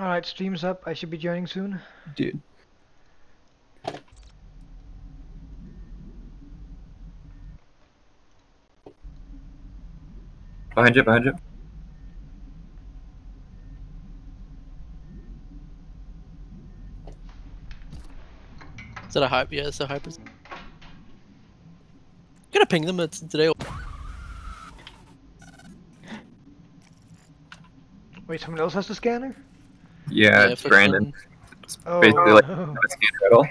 Alright, stream's up. I should be joining soon. Dude. Behind you, behind you. Is that a hype? Yeah, it's a hyper. Gonna ping them it's today. Wait, someone else has the scanner? Yeah, Yeah, it's Brandon. some- It's Oh, basically like no. not a at all.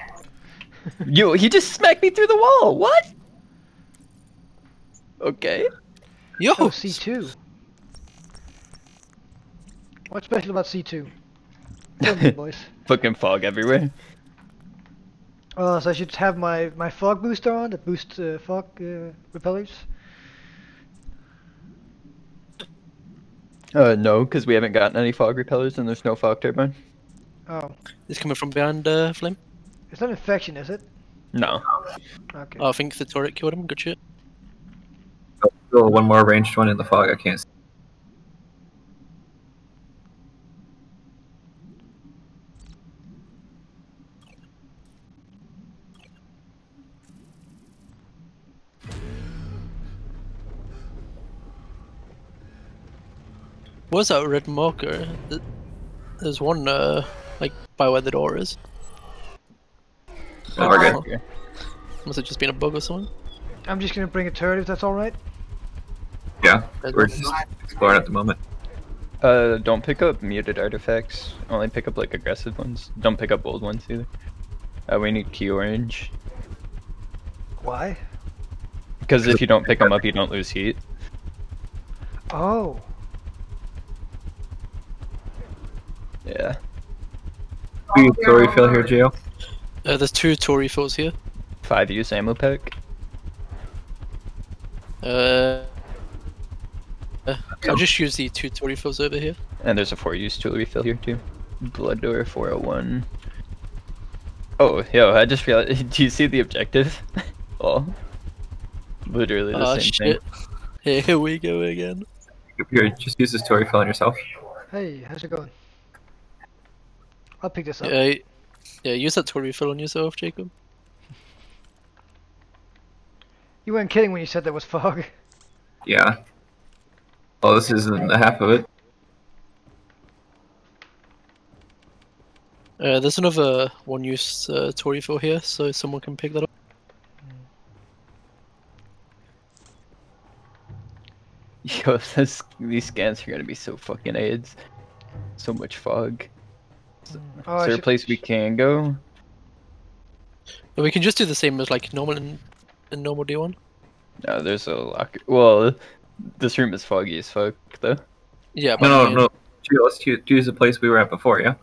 Yo, he just smacked me through the wall. What? Okay. Yo, Oh, C2. What's special about C2? Tell me, boys. Fucking fog everywhere. Oh, so I should have my, my fog booster on that boosts uh, fog uh, repellers? Uh, no, because we haven't gotten any fog repellers and there's no fog turbine. Oh, it's coming from behind uh, Flame. it's not infection, is it? No. Okay. Oh, I think the turret killed him. Good shit. Oh, still one more ranged one in the fog. I can't. See. What's that red marker? There's one uh, like by where the door is. No, we're good. Okay. Must have just been a bug or something. I'm just gonna bring a turret if that's alright. Yeah, we're just exploring at the moment. Uh, don't pick up muted artifacts. Only pick up like aggressive ones. Don't pick up old ones either. Uh, we need key orange. Why? Because if you don't pick them up, you don't lose heat. Oh. Yeah. Do you story fill here, Gio? Uh, there's two tool refills here. Five use ammo pack. Uh, uh, I'll just use the two tool refills over here. And there's a four use tool refill here too. Blood door 401. Oh, yo, I just realized. Do you see the objective? oh. Literally the Ah same shit. thing. Here we go again. Here, just use this tool refill on yourself. Hey, how's it going? I'll pick this up. Yeah, yeah. Use that tool refill on yourself, Jacob. You weren't kidding when you said there was fog. Yeah. Oh, this isn't the half of it. Uh, there's another one-use uh, tool refill here, so someone can pick that up. Yo, this, these scans are gonna be so fucking AIDS. So much fog. Oh, Is I there a place we can go? But we can just do the same as like normal in, in normal D1. No, there's a lock. Well, this room is foggy as fuck, though. Yeah, but No, I no, mean- no. Gio, let's u- use the place we were at before, yeah?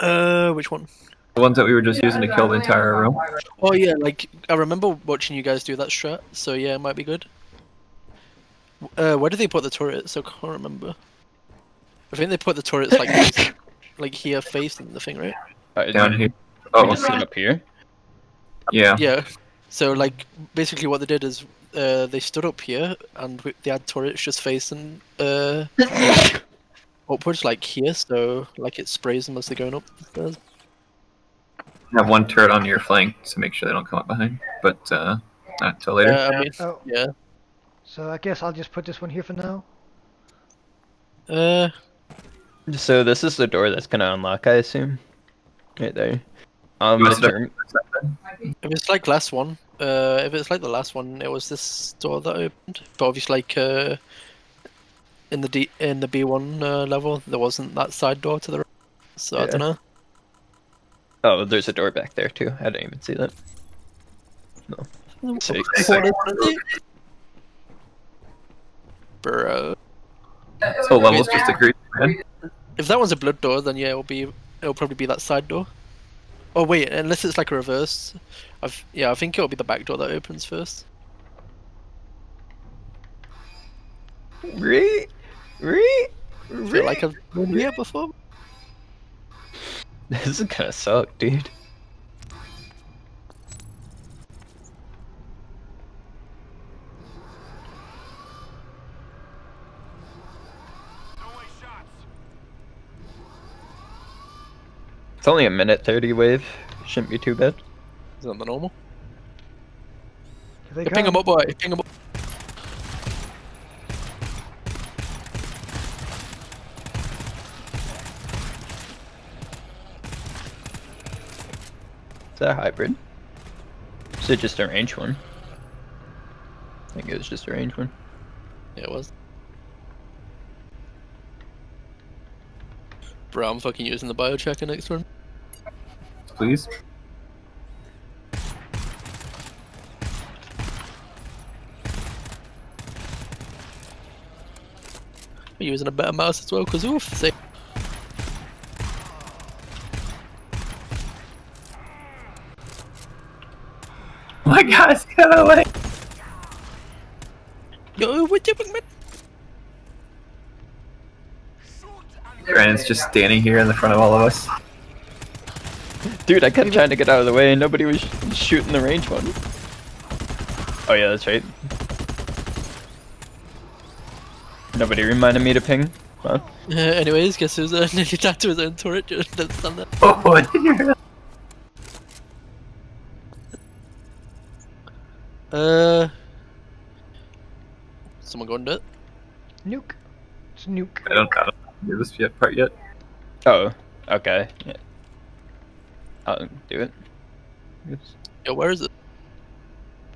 Uh, which one? The ones that we were just using to kill the entire room. Oh yeah, like I remember watching you guys do that strat, so yeah, it might be good. Uh, where did they put the turrets? I can't remember. I think they put the turrets like face- like here facing the thing, right? Uh, Down here. Oh, just sit up here. yeah. Yeah. So like basically what they did is uh, they stood up here and w- they had turrets just facing uh upwards like here, so like it sprays them as they're going up the stairs. Have one turret on your flank to make sure they don't come up behind. But, uh, not until later. Yeah, I mean, Oh, yeah. so I guess I'll just put this one here for now. Uh, So this is the door that's gonna unlock, I assume. Right there. Um, the term- if it's like last one, uh, if it's like the last one, it was this door that opened. But obviously, like uh, in the D in the B one uh, level, there wasn't that side door to the right. So I don't know. oh, there's a door back there too. I didn't even see that. Six. What is it? Bro. So levels just agreed, man. If that one's a blood door, then yeah, it'll be it'll probably be that side door. Oh wait, unless it's like a reverse. I've yeah, I think it'll be the back door that opens first. Re, re, I feel like I've been here before. This is gonna suck, dude. It's only a minute 30 wave. Shouldn't be too bad. Is that the normal? Here they ping him up, boy. Ping him up. Is that a hybrid? Is it just a range one? I think it was just a range one. Yeah, it was. Bro, I'm fucking using the bio tracker next turn. Please. I'm using a better mouse as well, because oof, say, Oh my god, get away! yo, what you man? Brandon's just standing here in the front of all of us. Dude, I kept trying to get out of the way and nobody was sh- shooting the range one. Oh yeah, that's right. Nobody reminded me to ping. Well, Uh, anyways, guess who's uh, nearly died to his own turret during the thunder. Oh, I didn't hear that. Uh, someone go and do it. Nuke. It's nuke. I don't, I don't do this yet, part yet. oh, okay. Yeah. I'll do it. Oops. Yo, where is it?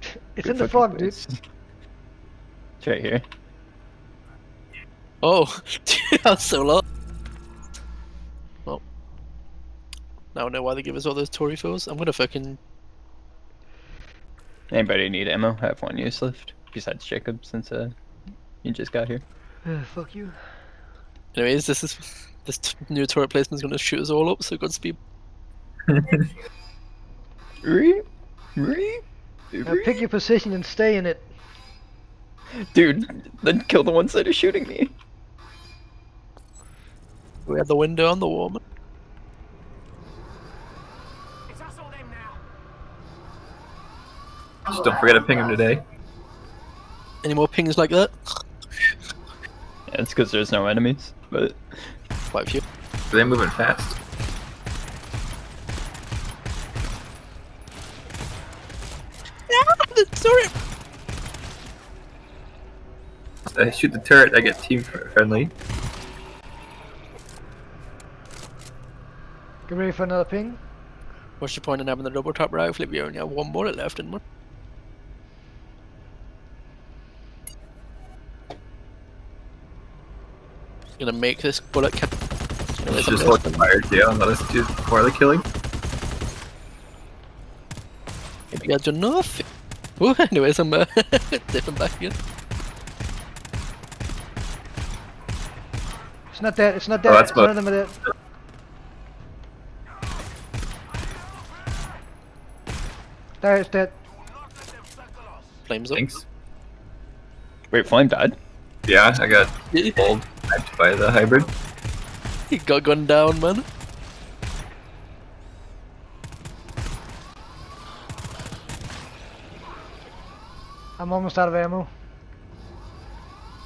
It's Good in the fucking fog, dude. It's right here. Oh, that's so low. Well, now I know why they give us all those tool refills. I'm gonna fucking Anybody need ammo? I have one use left. Besides Jacob, since uh, you just got here. Uh, fuck you. Anyways, this is this t- new turret placement's gonna shoot us all up. So Godspeed. Re? Re? Now pick your position and stay in it. Dude, then kill the ones that are shooting me. We have the window on the wall. man. Just don't forget to ping him today. Any more pings like that? Yeah, it's because there's no enemies, but Quite a few. They're moving fast. The turret. I shoot the turret, I get team friendly. Get ready for another ping. What's the point in having the double tap rifle if you only have one bullet left in one? Gonna make this bullet count. Let's just hold the fire jail and let us do more of the killing. If you guys do nothing. Oh, anyways, I'm uh, dipping back again. It's not that. It's not Oh, that. that's None of them are that. There, it's that. Flames up. Thanks. wait, Flame died? Yeah, I got he pulled by the hybrid. He got gunned down, man. I'm almost out of ammo.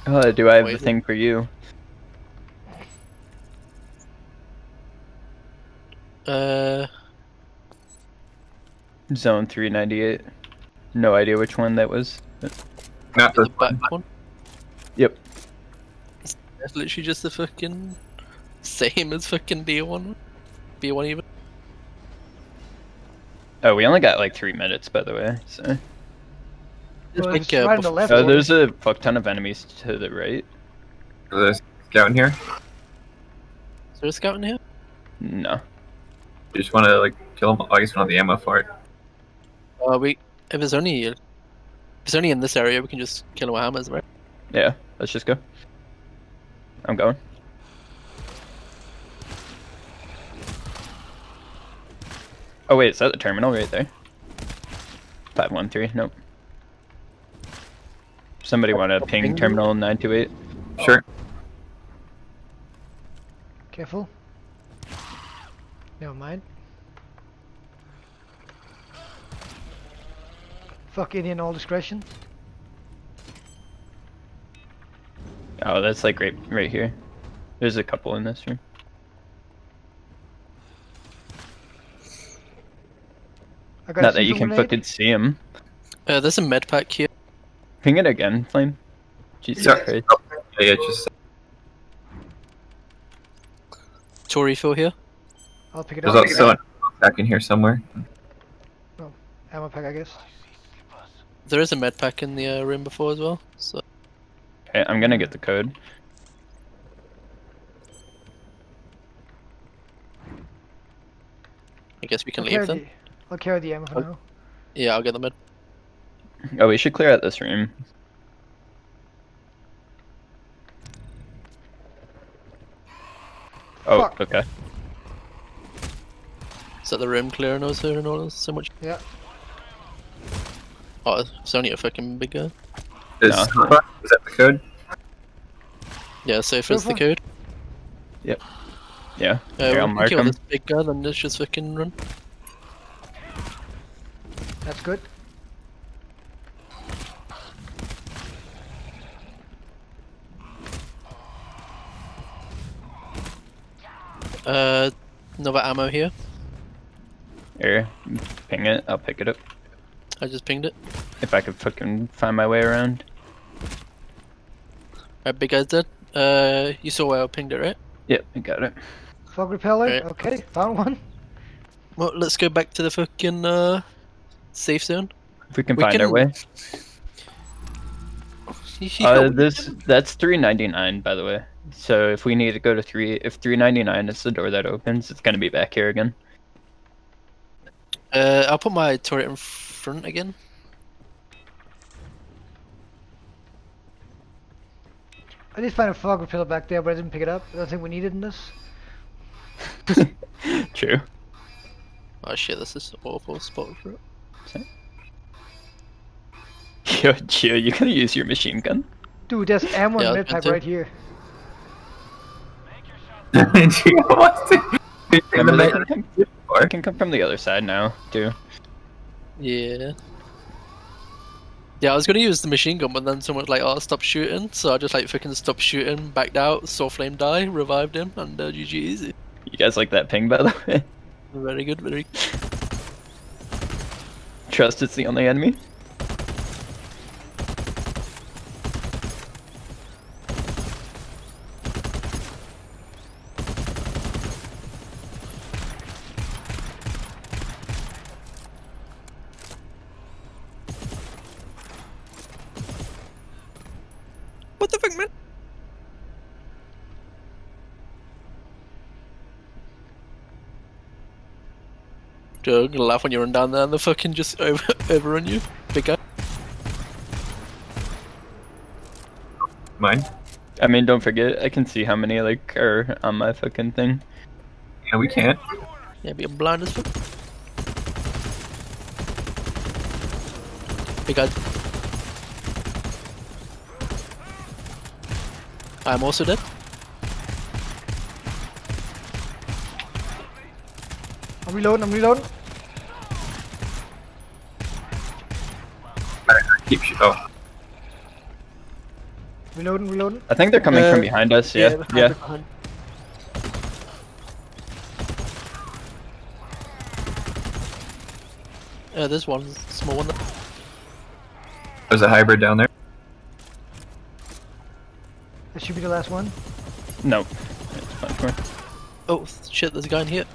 Oh, do I have Wait, the thing for you? Uh, Zone 398. No idea which one that was. Not the the back one. Yep. That's literally just the fucking same as fucking B1. B1 even. Oh, we only got like three minutes, by the way. So. Well, think, uh, right on the left. Oh, boy. there's a fuck ton of enemies to the right. There's a scout in here. Is there a scout in here? No. You just want to like kill him. I guess we don't have the ammo for it. Uh, we if it's only if it's only in this area, we can just kill him with hammers, right? Yeah, let's just go. I'm going. Oh wait, is that the terminal right there? 513, nope. Somebody want to ping ping? terminal 928? Sure. Careful. Never mind. Fuck Indian all discretion. Oh, that's like right, right here. There's a couple in this room. I got Not that you can grenade. fucking see them. Uh, there's a med pack here. Ping it again, Flame. Jesus Sorry. Christ. Oh, yeah, yeah, just Tool refill here. I'll pick it there's up. also an back in here somewhere. Ammo pack, I guess. There is a med pack in the uh, room before as well. So Okay, I'm gonna get the code. I guess we can I'll leave carry then. the, I'll carry the ammo for Oh. now. Yeah, I'll get the med. Oh, we should clear out this room. Oh, Fuck. okay. Is that the room clearing us here and all this? so much? Yeah. Oh, it's only a fucking big guy. Is, No. is that the code? Yeah, safe Go is the code. Yep. code. Yeah. Uh, Here, I'll we mark kill him. this big guy, then let's just fucking run. That's good. Uh, another ammo here. Here, ping it. I'll pick it up. I just pinged it. If I could fucking find my way around. Alright, big guy's dead. Uh, you saw where I pinged it, right? Yep, I got it. Fog repeller. Right. Okay, found one. Well, let's go back to the fucking uh safe zone. If we can We find our way. Yeah, Uh, this can- that's 399 by the way. So if we need to go to three, if 399 is the door that opens, it's gonna be back here again. Uh, I'll put my turret in front again. I did find a fog repeller back there, but I didn't pick it up. I don't think we needed in this. True. Oh shit, this is an awful spot for it. Yo, Gio, you gonna use your machine gun? Dude, there's ammo Yeah, I and was med pack going right here. Gio wants to- Remember the that can come, it can come from the other side now, too. Yeah. Yeah, I was gonna use the machine gun, but then someone was like, "Oh, stop shooting!" So I just like fucking stopped shooting, backed out, saw Flame die, revived him, and uh, GG easy. You guys like that ping, by the way? Very good, very. Trust it's the only enemy? Joe, I'm gonna laugh when you run down there and they fucking just over overrun you. Big guy. Mine? I mean, don't forget, I can see how many, like, are on my fucking thing. Yeah, we can't. Yeah, be blind as fuck. Big guy. I'm also dead. Reloading, I'm reloading. Keep sh- oh, Reloading, reloading. I think they're coming Uh, from behind us, yeah. behind, Yeah. behind. Uh, there's one small one. There. there's a hybrid down there. That should be the last one. No. It's much more. Oh shit! There's a guy in here.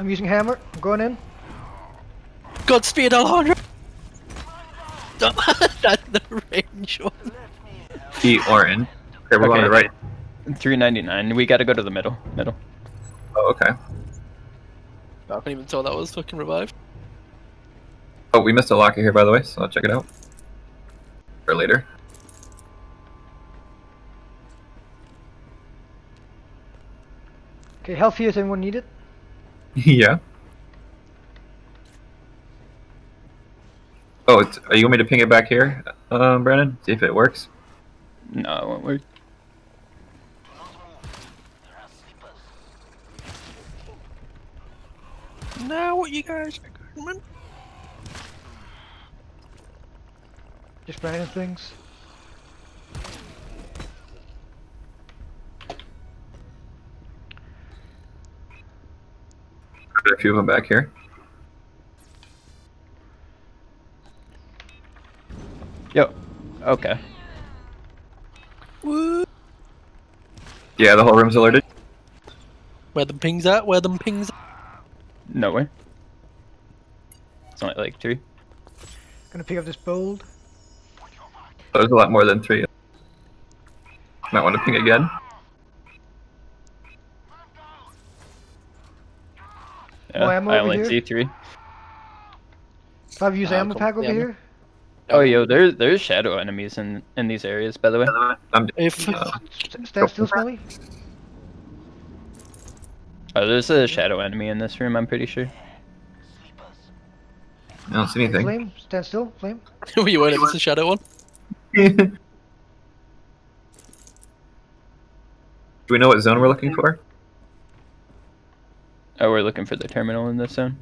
I'm using hammer. I'm going in. Godspeed, Alejandro. That's the range one. E or in. Okay, we're going to the right. 399. We gotta go to the middle. Middle. Oh, okay. I couldn't even tell that was fucking revived. Oh, we missed a locker here, by the way, so I'll check it out. For later. Okay, health here. Does anyone need it? yeah. Oh, it's, are you want me to ping it back here, um, Brandon? See if it works. No, it won't work. Now what you guys are man? Just random things. A few of them back here. Yo. Okay. Woo! Yeah, the whole room's alerted. Where them pings at? Where them pings? At? Nowhere. It's only like three. Gonna pick up this bold. There's a lot more than three. Might want to ping again. Yeah, ammo I over only here? see three. Five use Uh, ammo pack over Ammo. here. Oh, yo, there's there's shadow enemies in in these areas, by the way. I'm If uh, stand still, Smelly. Oh, there's a shadow enemy in this room. I'm pretty sure. I don't see anything. Flame, stand still, flame. you weren't, it was a shadow one. Do we know what zone we're looking for? Oh, we're looking for the terminal in this zone.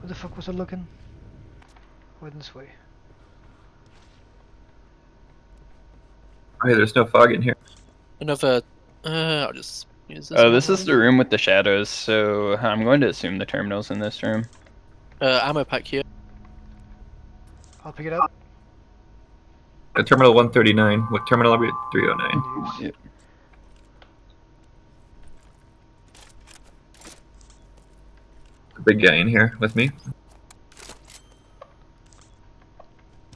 Where the fuck was I looking? Went this way. Oh, hey, there's no fog in here. Another. Uh, I'll just use this. Oh, one. this is the room with the shadows, so I'm going to assume the terminal's in this room. uh, ammo pack here. I'll pick it up. Uh, terminal 139. What terminal are we at? 309. Use. The big guy in here with me.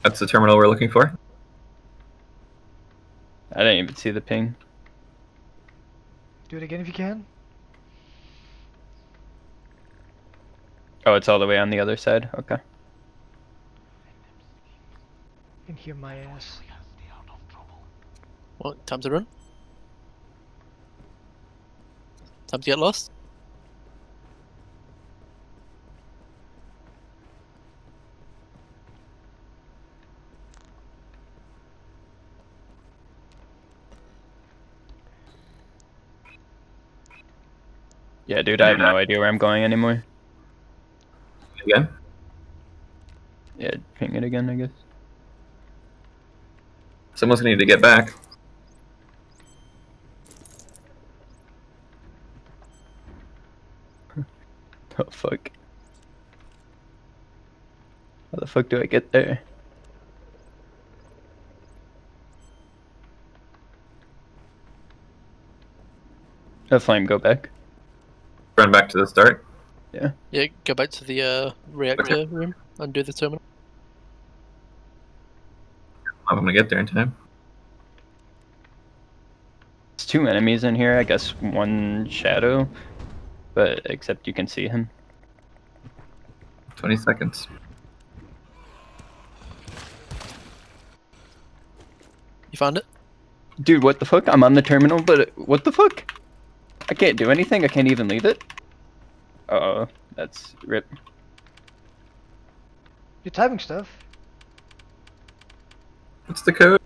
That's the terminal we're looking for. I didn't even see the ping. Do it again if you can. Oh, it's all the way on the other side. Okay. You can hear my ass. What? Time to run. Time to get lost. Yeah, dude, I have no idea where I'm going anymore. Again? Yeah, ping it again, I guess. Someone's gonna need to get back. Oh fuck. How the fuck do I get there? A flame go back. Run back to the start. Yeah, Yeah, go back to the uh, reactor room undo the terminal. I'm gonna get there in time. There's two enemies in here, I guess one shadow. But except you can see him. 20 seconds. You found it? Dude, what the fuck? I'm on the terminal, but what the fuck? I can't do anything, I can't even leave it. Uh oh, that's rip. You're typing stuff. What's the code?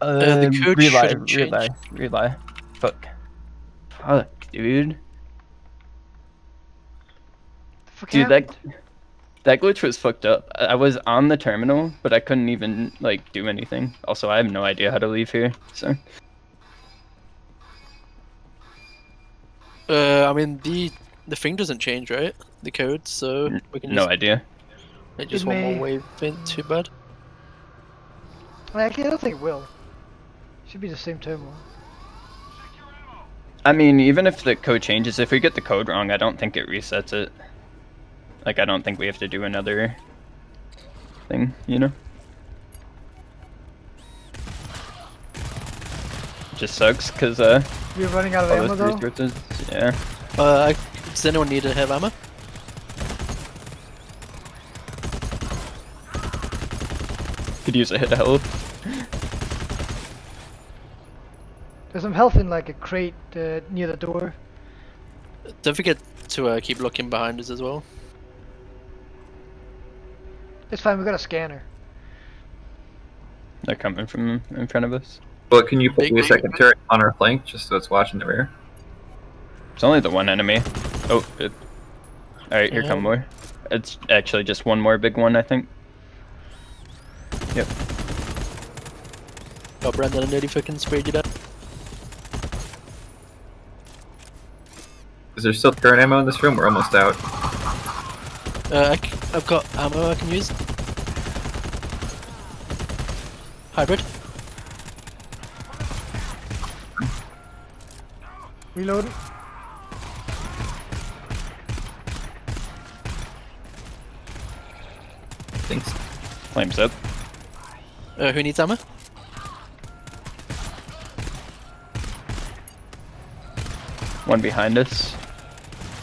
Uh, the code relay, shouldn't change. relay, relay. Fuck. Fuck, dude. The fuck Dude, happened? that that glitch was fucked up. I I was on the terminal, but I couldn't even like do anything. Also, I have no idea how to leave here. So Uh, I mean the the thing doesn't change, right? The code, so we can no just idea. make just It one may- more wave. Ain't too bad. Actually, I don't think it will. Should be the same terminal. I mean, even if the code changes, if we get the code wrong, I don't think it resets it. Like, I don't think we have to do another thing, you know? Just sucks, because, uh, We're running out of ammo though. resources, yeah. Uh, I, does anyone need to have ammo? Could use a hit of health. There's some health in like a crate uh, near the door. Don't forget to uh, keep looking behind us as well. It's fine, we got a scanner. They're coming from in front of us. Well, can you put Big- me a second turret on our flank just so it's watching the rear? It's only the one enemy. Oh, it... Alright, here Yeah. come more. It's actually just one more big one, I think. Yep. Oh, Brandon, I nearly fucking sprayed you down. Is there still current ammo in this room? We're almost out. Uh, I c- I've got ammo I can use. Hybrid. Reloading. Thanks. Flames up. Uh, who needs ammo? One behind us.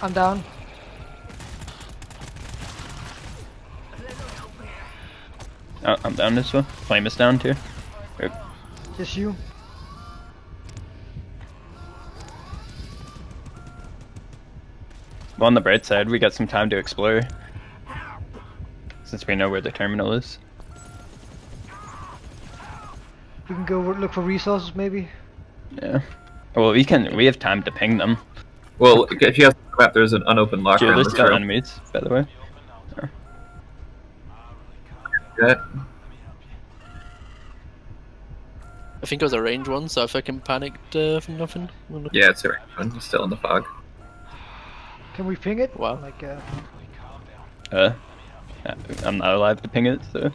I'm down. Oh, I'm down this one. Flame is down too. Just you. Well, on the bright side, we got some time to explore. Since we know where the terminal is. We can go look for resources maybe. Yeah. Well, we can. We have time to ping them. Well, if you have the map, there's an unopened locker Sure, in there's this still enemies, by the way. That- I think it was a range one, so if I can panicked uh, from nothing. we'll Yeah, it's a range one. Still in the fog. Can we ping it? Wow. Like, uh, Uh, I'm not alive to ping it, so.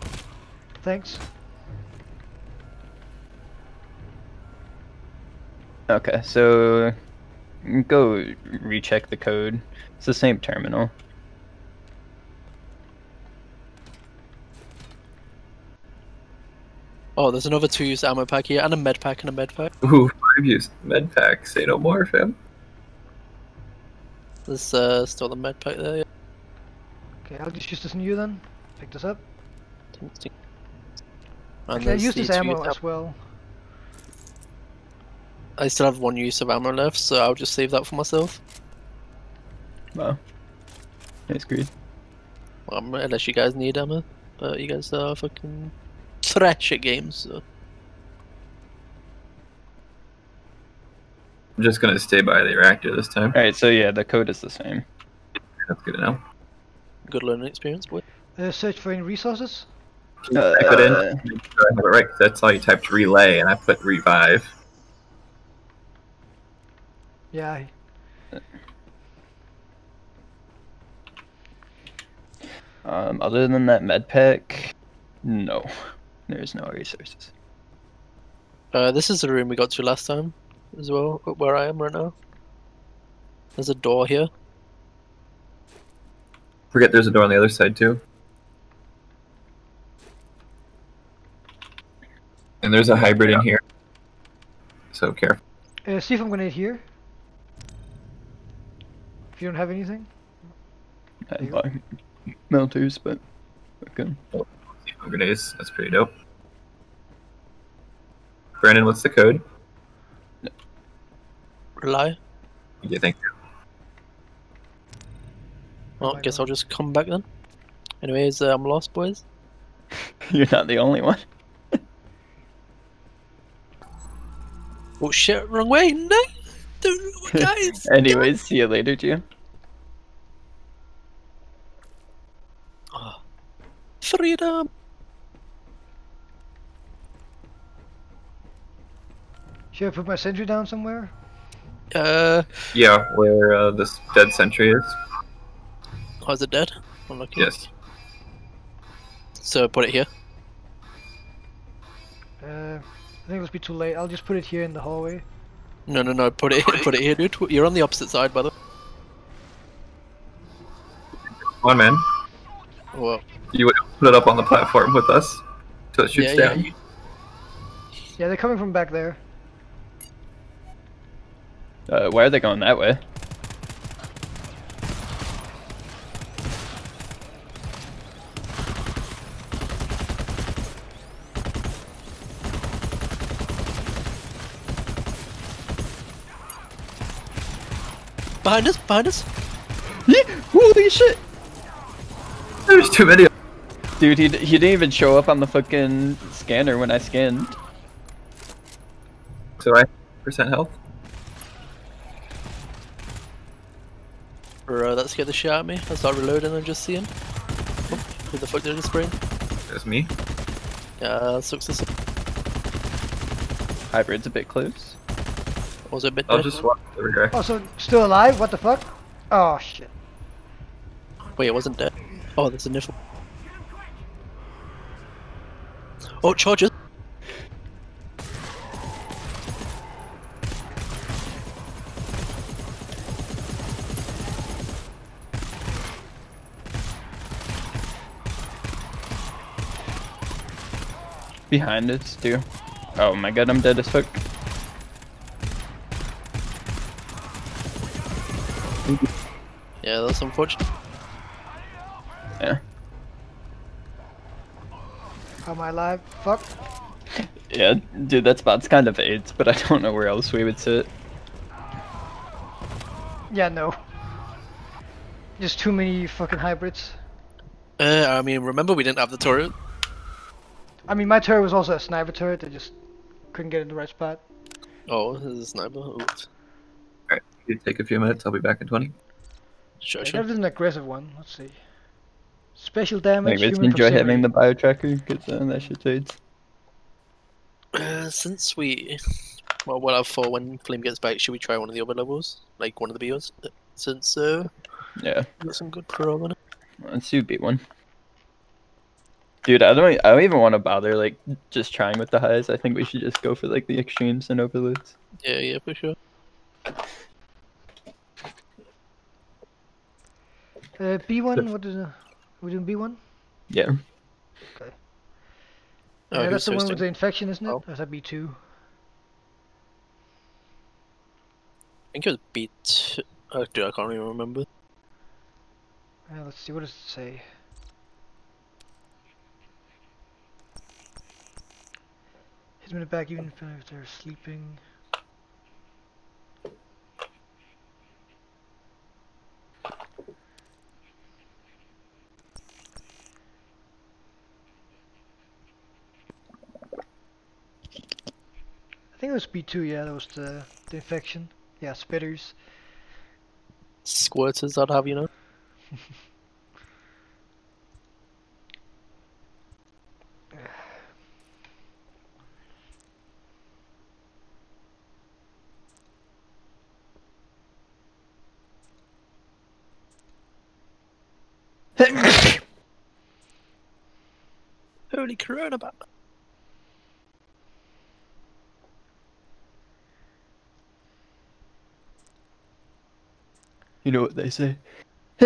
thanks. Okay, so go recheck the code. It's the same terminal. Oh, there's another two use ammo pack here, and a med pack and a med pack. Ooh, I've used med pack. Say no more, fam. There's uh, still the med pack there. Yeah. Okay, I'll just use this new then. Pick this up. And Actually, I there's use this two ammo as well. I still have one use of ammo left, so I'll just save that for myself. Wow. That's great. Um, unless you guys need ammo, but you guys are fucking trash at games. So. I'm just gonna stay by the reactor this time. Alright, so yeah, the code is the same. That's good to know. Good learning experience, boy. Uh, search for any resources. Uh, Type it in. Make sure I have it right. 'cause that's how you typed relay, and I put revive. Yeah. Um, other than that med pack, no. There's no resources. Uh, this is the room we got to last time, as well, where I am right now. There's a door here. Forget there's a door on the other side too. And there's a hybrid in here. So careful. Uh, see if I'm gonna hit here. If you don't have anything. I you buy melters, but okay. Grenades. That's pretty dope. Brandon, what's the code? Rely. Yeah, thank you. Well, my guess I'll just come back then. Anyways, uh, I'm lost, boys. You're not the only one. Oh shit, wrong way! No! Don't, guys! Anyways, see you later, Gio. Oh. Freedom! Should I put my sentry down somewhere? Uh, Yeah, where uh, this dead sentry is. oh, is it dead? Unlucky. Yes. So put it here. Uh, I think it'll be too late. I'll just put it here in the hallway. No, no, no. Put it, put it here, dude. You're on the opposite side, by the way. Come on, man. Well, You would put it up on the platform with us, so it shoots yeah, yeah. down. you- Yeah, they're coming from back there. Uh, why are they going that way? Behind us, behind us. Yeah! Holy shit! There's too many. Dude, he, he didn't even show up on the fucking scanner when I scanned. So I percent health. Bro, uh, that scared the shit out of me. I started reloading and just seeing. Oh, who the fuck did I just spray? There's me. Uh, yeah, sucks to. Hybrid's a bit close. Was it a bit I'll dead? just walk the other direction. Oh, so still alive? What the fuck? Oh shit. Wait, it wasn't dead. Oh, there's a niffle. Oh, charges! Behind us, too. Oh my god, I'm dead as fuck. Yeah, that's unfortunate. Yeah. Am I alive? Fuck. Yeah, dude, that spot's kind of AIDS, but I don't know where else we would sit. Yeah, no. Just too many fucking hybrids. Uh, I mean, remember we didn't have the turret? I mean, my turret was also a sniper turret. I just couldn't get in the right spot. Oh, there's a sniper. Oops. Alright, you take a few minutes. I'll be back in 20. Sure, sure. that was an aggressive one. Let's see. Special damage. Anyways, human enjoy having the bio tracker, because uh, that shit AIDS. Uh, since we, well, what I thought when Flame gets back, should we try one of the other levels, like one of the BOs? Since uh, Yeah, got some good pro on it. let's do beat one. Dude, I don't, I don't even want to bother like just trying with the highs. I think we should just go for like the extremes and overloads. Yeah, yeah, for sure. Uh, B1. What is? Uh, we doing B1? Yeah, Oh, yeah, that's the one with the infection, isn't it? Oh. Or is that B2? I think it was beat. Oh, dude, I can't even remember. Uh, let's see. What does it say? Hit them in the back even if they're sleeping. I think it was B2, yeah, that was the, the infection. Yeah, spitters. Squirters, I'd have you know. Holy corona bat. you know what they say.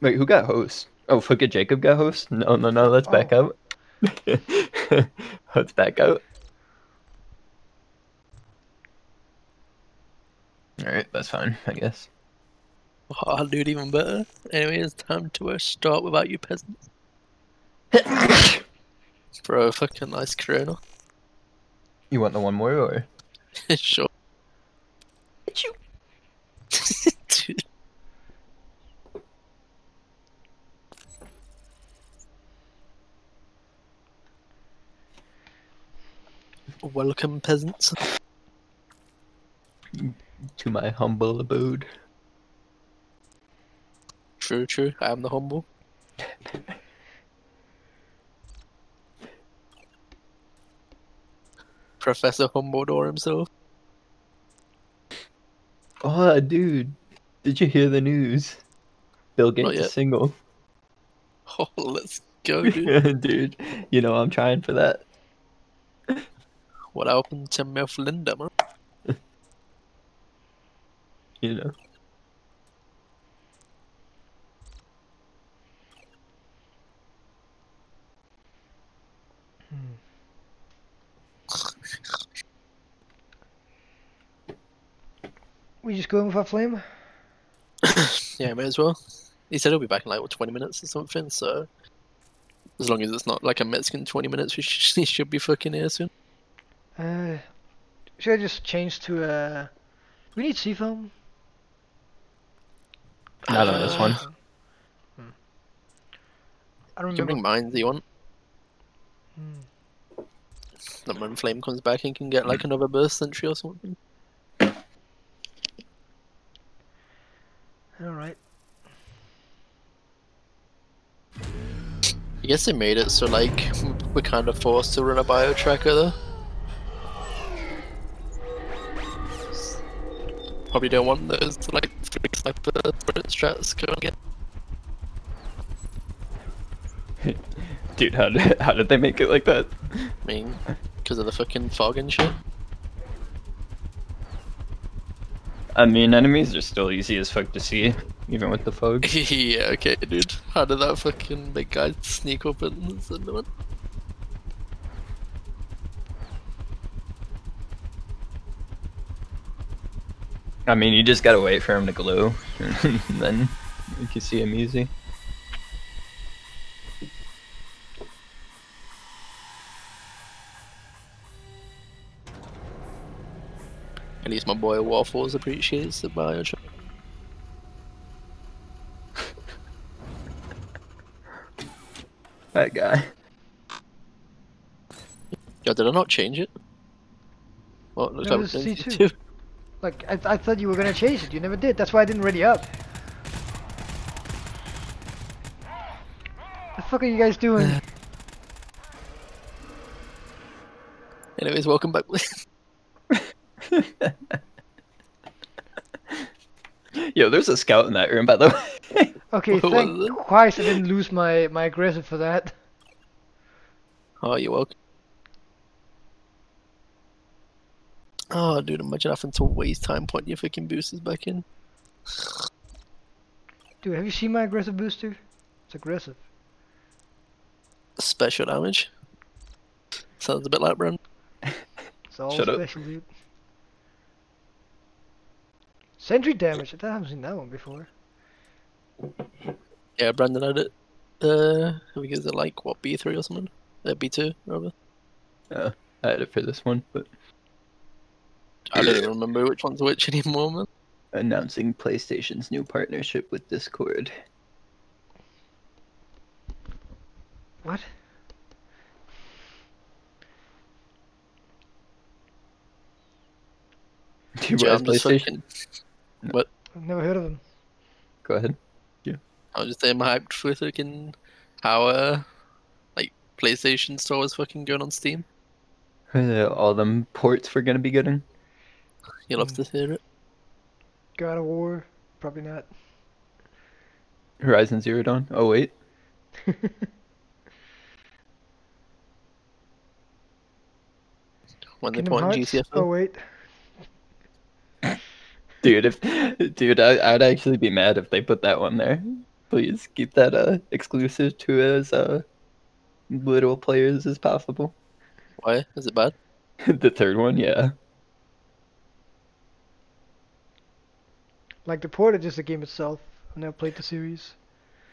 Wait, who got host? Oh, fuck it, Jacob got host? No, no, no, let's back out. let's back out. Alright, that's fine, I guess. Oh, I'll do it even better. Anyway, it's time to uh, start without you peasants. Bro, fucking nice corona. You want the one more or? sure. Dude. Welcome, peasants. To my humble abode. True, true. I am the humble. Professor Humbledore himself. Oh, dude. Did you hear the news? Bill Gates is single. Oh, let's go, dude. dude, you know I'm trying for that. what happened to Linda, man? You know. We just going with our flame? Yeah, may as well. He said he'll be back in like what, 20 minutes or something, so as long as it's not like a Mexican 20 minutes, we should, he should be fucking here soon. Uh, should I just change to uh? We need C-foam. Not on this one. Hmm. I don't You can remember. bring mines, you want? Hmm. Then when Flame comes back, he can get like mm. another burst sentry or something. All right. I guess they made it so like we're kind of forced to run a bio tracker though. probably don't want those like three sniper turret strats going again. Dude, how did, how did they make it like that? I mean, because of the fucking fog and shit. I mean, enemies are still easy as fuck to see, even with the fog. yeah, okay, dude. How did that fucking big guy sneak up and send them in? I mean, you just gotta wait for him to glow, and then you can see him easy. At least my boy Waffles appreciates the Bioshock. That guy. Yeah, did I not change it? Well, it looks No, like it's I did C2. Like, I, I thought you were gonna change it. You never did. That's why I didn't ready up. What the fuck are you guys doing? Anyways, welcome back. Yo, there's a scout in that room, by the way. Okay, What thank? Christ I didn't lose my, my aggressive for that. oh, you're welcome. Oh, dude, imagine having to waste time putting your fucking boosters back in. Dude, have you seen my aggressive booster? It's aggressive. Special damage. Sounds a bit like Brand. It's all Shut up. dude. Sentry damage. I haven't seen that one before. Yeah, Brandon had it. Uh, because they're like, what, B3 or something? Uh, B2, rather. Uh, I had it for this one, but I don't even remember which one's which anymore, man. announcing PlayStation's new partnership with Discord. What? Do you Yeah, realize I'm PlayStation? Fucking, I've never heard of them. Go ahead. Yeah. I was just saying, I'm hyped for fucking how, uh, like, PlayStation Store is fucking going on Steam. All them ports we're gonna be getting. You'll have to hear it. God of War? Probably not. Horizon Zero Dawn. Oh wait, When they Kingdom put on Hearts? GTFO. Oh wait. Dude. If dude, I, I'd actually be mad if they put that one there. Please keep that uh exclusive to as uh little players as possible. Why? Is it bad? the third one, yeah. Like the port or just the game itself? I've never played the series.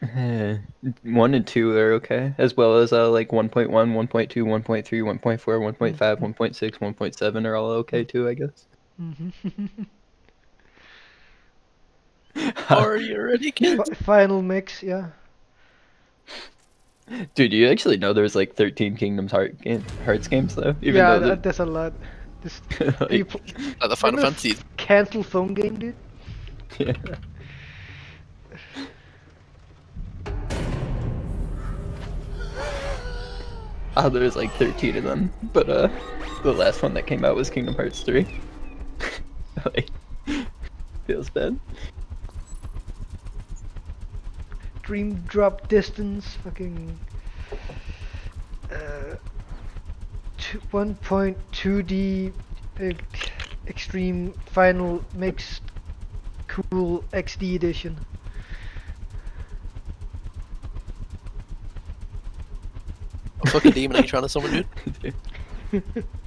Eh, one and two are okay, as well as uh like 1.1, 1.2, 1.3, 1.4, 1.5, 1.6, 1.7 are all okay too, I guess. Are you ready, kid? Final mix, yeah. Dude, you actually know there's like 13 Kingdoms Heart game, Hearts games though, even yeah, though that, that's a lot. This the, you like, pl- Like the Final remember Fantasy. f- cancel phone game, dude. yeah. Oh, there's like 13 of them, but uh, the last one that came out was Kingdom Hearts 3. like, feels bad. Dream drop distance, fucking. Uh, 1.2D uh, extreme final mix cool XD edition. What fucking demon are you trying to summon, dude?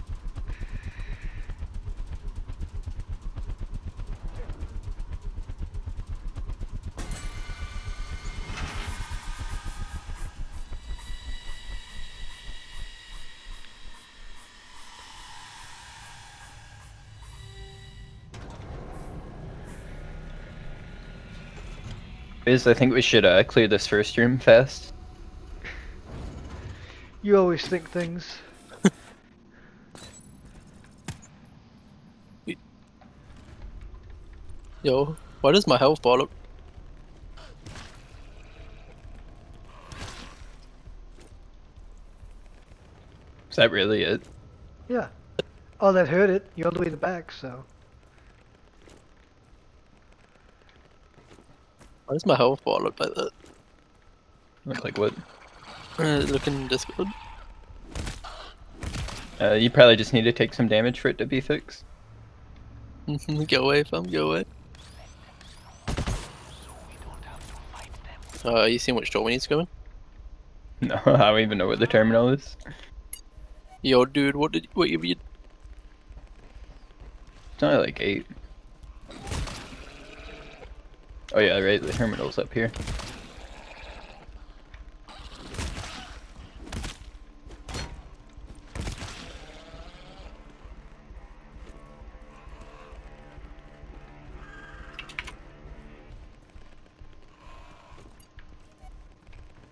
Is I think we should uh, clear this first room fast. You always think things. Yo, why does my health bar look? Is that really it? Yeah. Oh, that hurt it. You're all the way in the back, so. Where's my health bar look like that? Look like what? Uh, looking Discord. Uh, you probably just need to take some damage for it to be fixed. go away, fam, go away. Uh, you seen which door we need to go in? No, I don't even know what the terminal is. Yo, dude, what did what you read? It's only like eight. Oh yeah, right. The terminal's up here.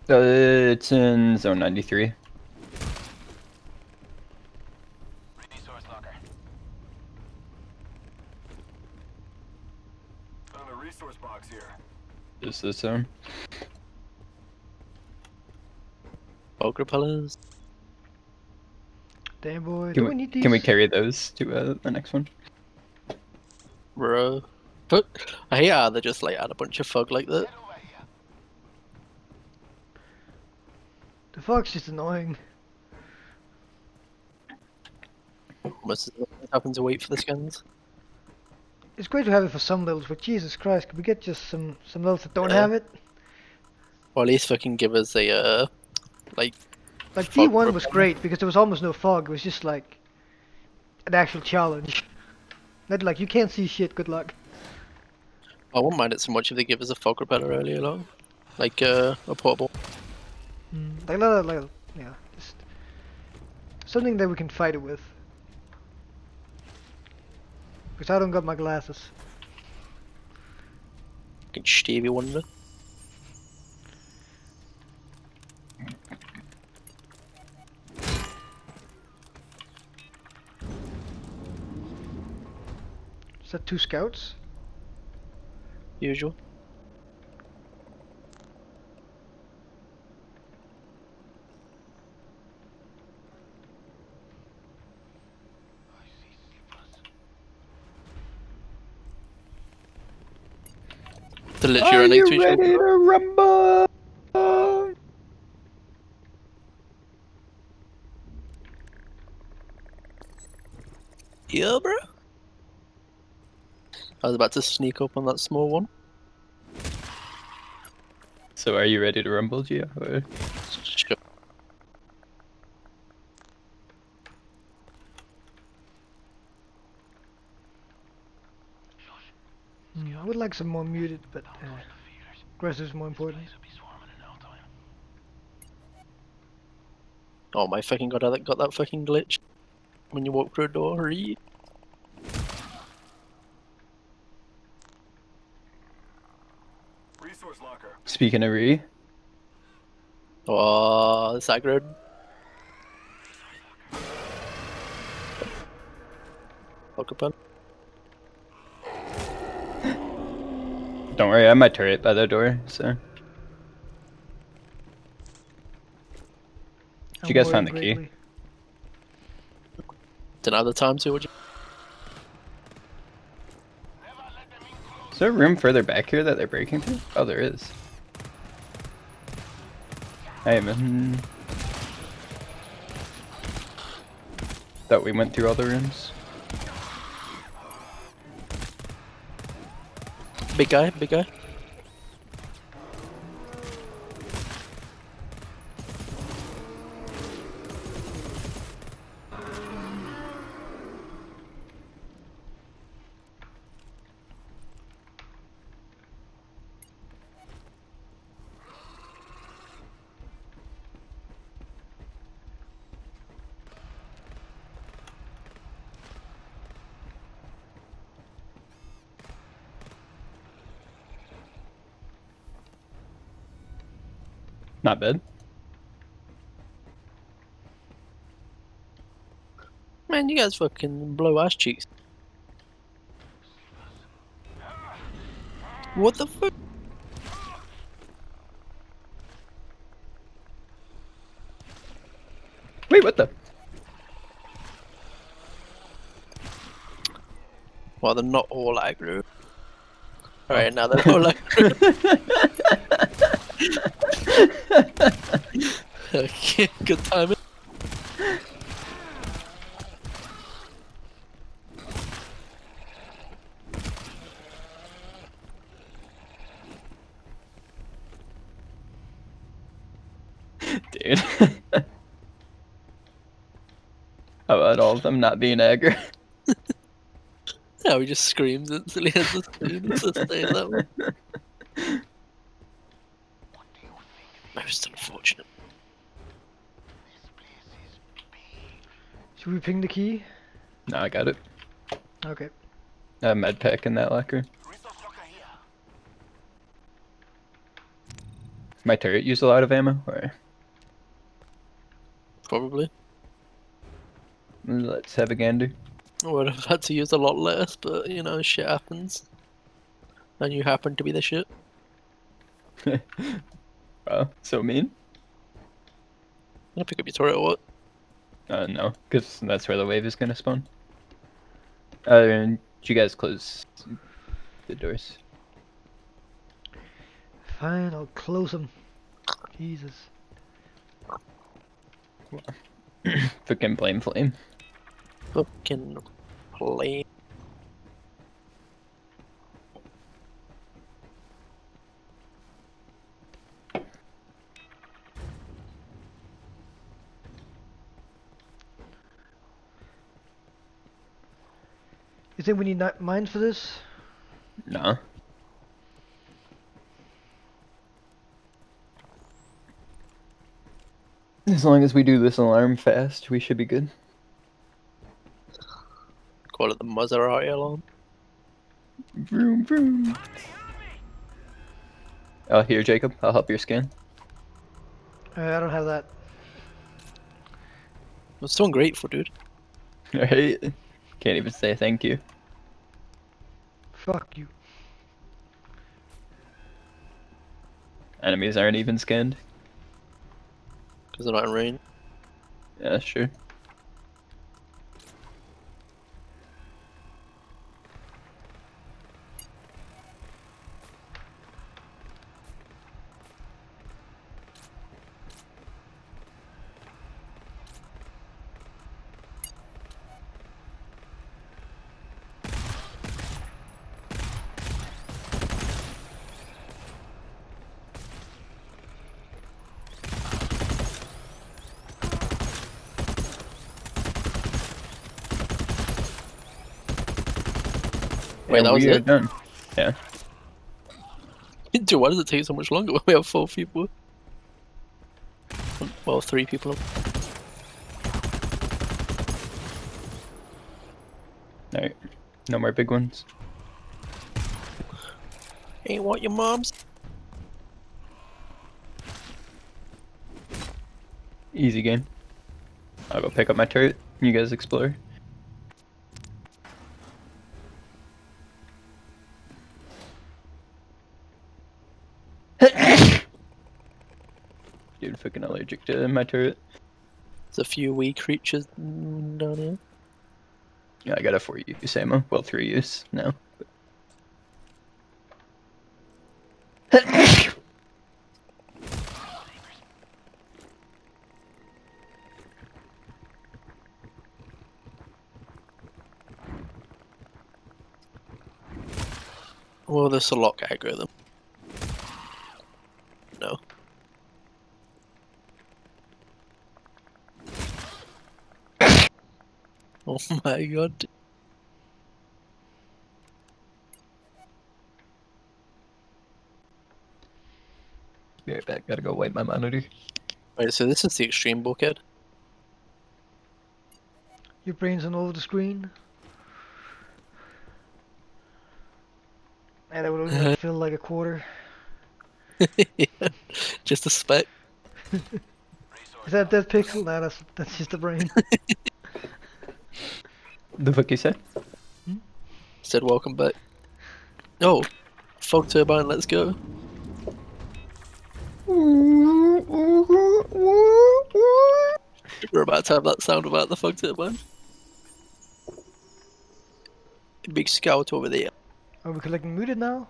Uh, it's in zone 93. Resource locker. Found a resource box here. Is this zone? Fog repellers. Damn boy, Can do we, we need these? can we carry those to uh, the next one? Bro. But I hate how they just like add a bunch of fog like that. Get over here. The fog's just annoying. Must happen to wait for the scans. It's great to have it for some levels, but Jesus Christ, could we get just some some levels that don't have it? Or at least fucking give us a uh like Like Fog D1 was great because there was almost no fog. It was just like an actual challenge. Not like you can't see shit. Good luck. I wouldn't mind it so much if they give us a fog repeller early along, Like uh, a portable. Mm, like, like, like, yeah, just something that we can fight it with. Because I don't got my glasses. Fucking Stevie Wonder. Is that two scouts? Usual. Literally Are running you to each ready other. to rumble? Yeah, bro. I was about to sneak up on that small one. So are you ready to rumble, Gio? Or... Sure. I would like some more muted, but uh, aggressive is more important. Oh my fucking god, I got that fucking glitch when you walk through a door. Re- Resource locker. Speaking of re, Oh, it's aggroed. Fuck up, don't worry, I have my turret by the door, so. Did you guys find the worried key? greatly. Didn't have the time to, would you? Is there room further back here that they're breaking through? Oh, there is. Hey, man. Thought we went through all the rooms. Big guy, big guy. Not bad. Man, you guys fucking blow ass cheeks. What the fuck? Wait, what the? Well, they're not all aggro. Oh. Alright, now they're all like. okay, good timing. Dude. How about all of them not being aggro? Yeah, he just screams instantly as the screen. It's just that way. Most unfortunate. Should we ping the key? no, I got it. Okay. I have med pack in that locker. Resource. My turret use a lot of ammo, or Probably. let's have a gander. I would have had to use a lot less, but you know, shit happens. And you happen to be the shit. Wow, so mean? I'm gonna pick up your turret or what? Uh, no, because that's where the wave is gonna spawn. Uh, and you guys close the doors. Fine, I'll close them. Jesus. Fucking blame flame. Fucking play. You think we need mines for this? No. As long as we do this alarm fast, we should be good. Call it the Maserati alarm. Vroom, vroom. Oh, here, Jacob. I'll help your scan. Uh, I don't have that. It's so ungrateful, dude. Alright. Can't even say thank you. Fuck you. Enemies aren't even skinned. Because they're not in rain. Yeah, sure. And that was it? done. Yeah. Dude, why does it take so much longer when we have four people? Well, three people. Alright. No more big ones. Ain't want your mom's. Easy game. I'll go pick up my turret. You guys explore. Dude, allergic to my turret. There's a few wee creatures down here. Yeah, I got a four use ammo. Well, three use now. Well, there's a lock aggro them. No. Oh my god. Be right back. Gotta go wipe my monitor. Wait, so this is the extreme bulkhead? Your brain's all over the screen. And that would only like, feel like a quarter. yeah. Just a speck. Is that that pixel? Nah, that's that's just the brain. The fuck you say? Said welcome back. Oh, fog turbine, let's go. We're about to have that sound about the fog turbine. Big scout over there. Are we collecting muted now?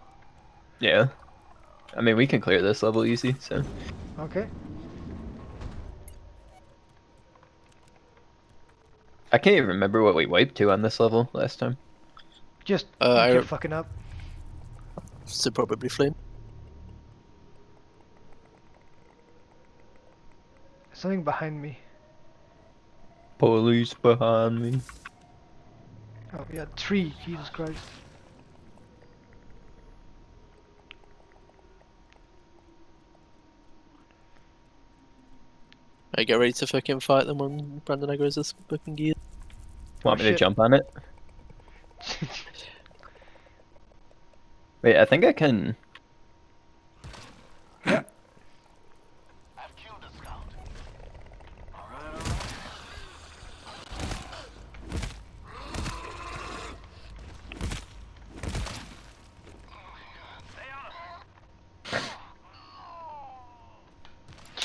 Yeah. I mean, we can clear this level easy, so. Okay. I can't even remember what we wiped to on this level last time. Just Uh, I keep re- fucking up. So probably flame. Something behind me. Police behind me. Oh yeah, tree. Jesus Christ. I get ready to fucking fight them when Brandon Aggro's this fucking gear. Want me shit. to jump on it? Wait, I think I can. I've killed a scout. Alright, alright. Stay on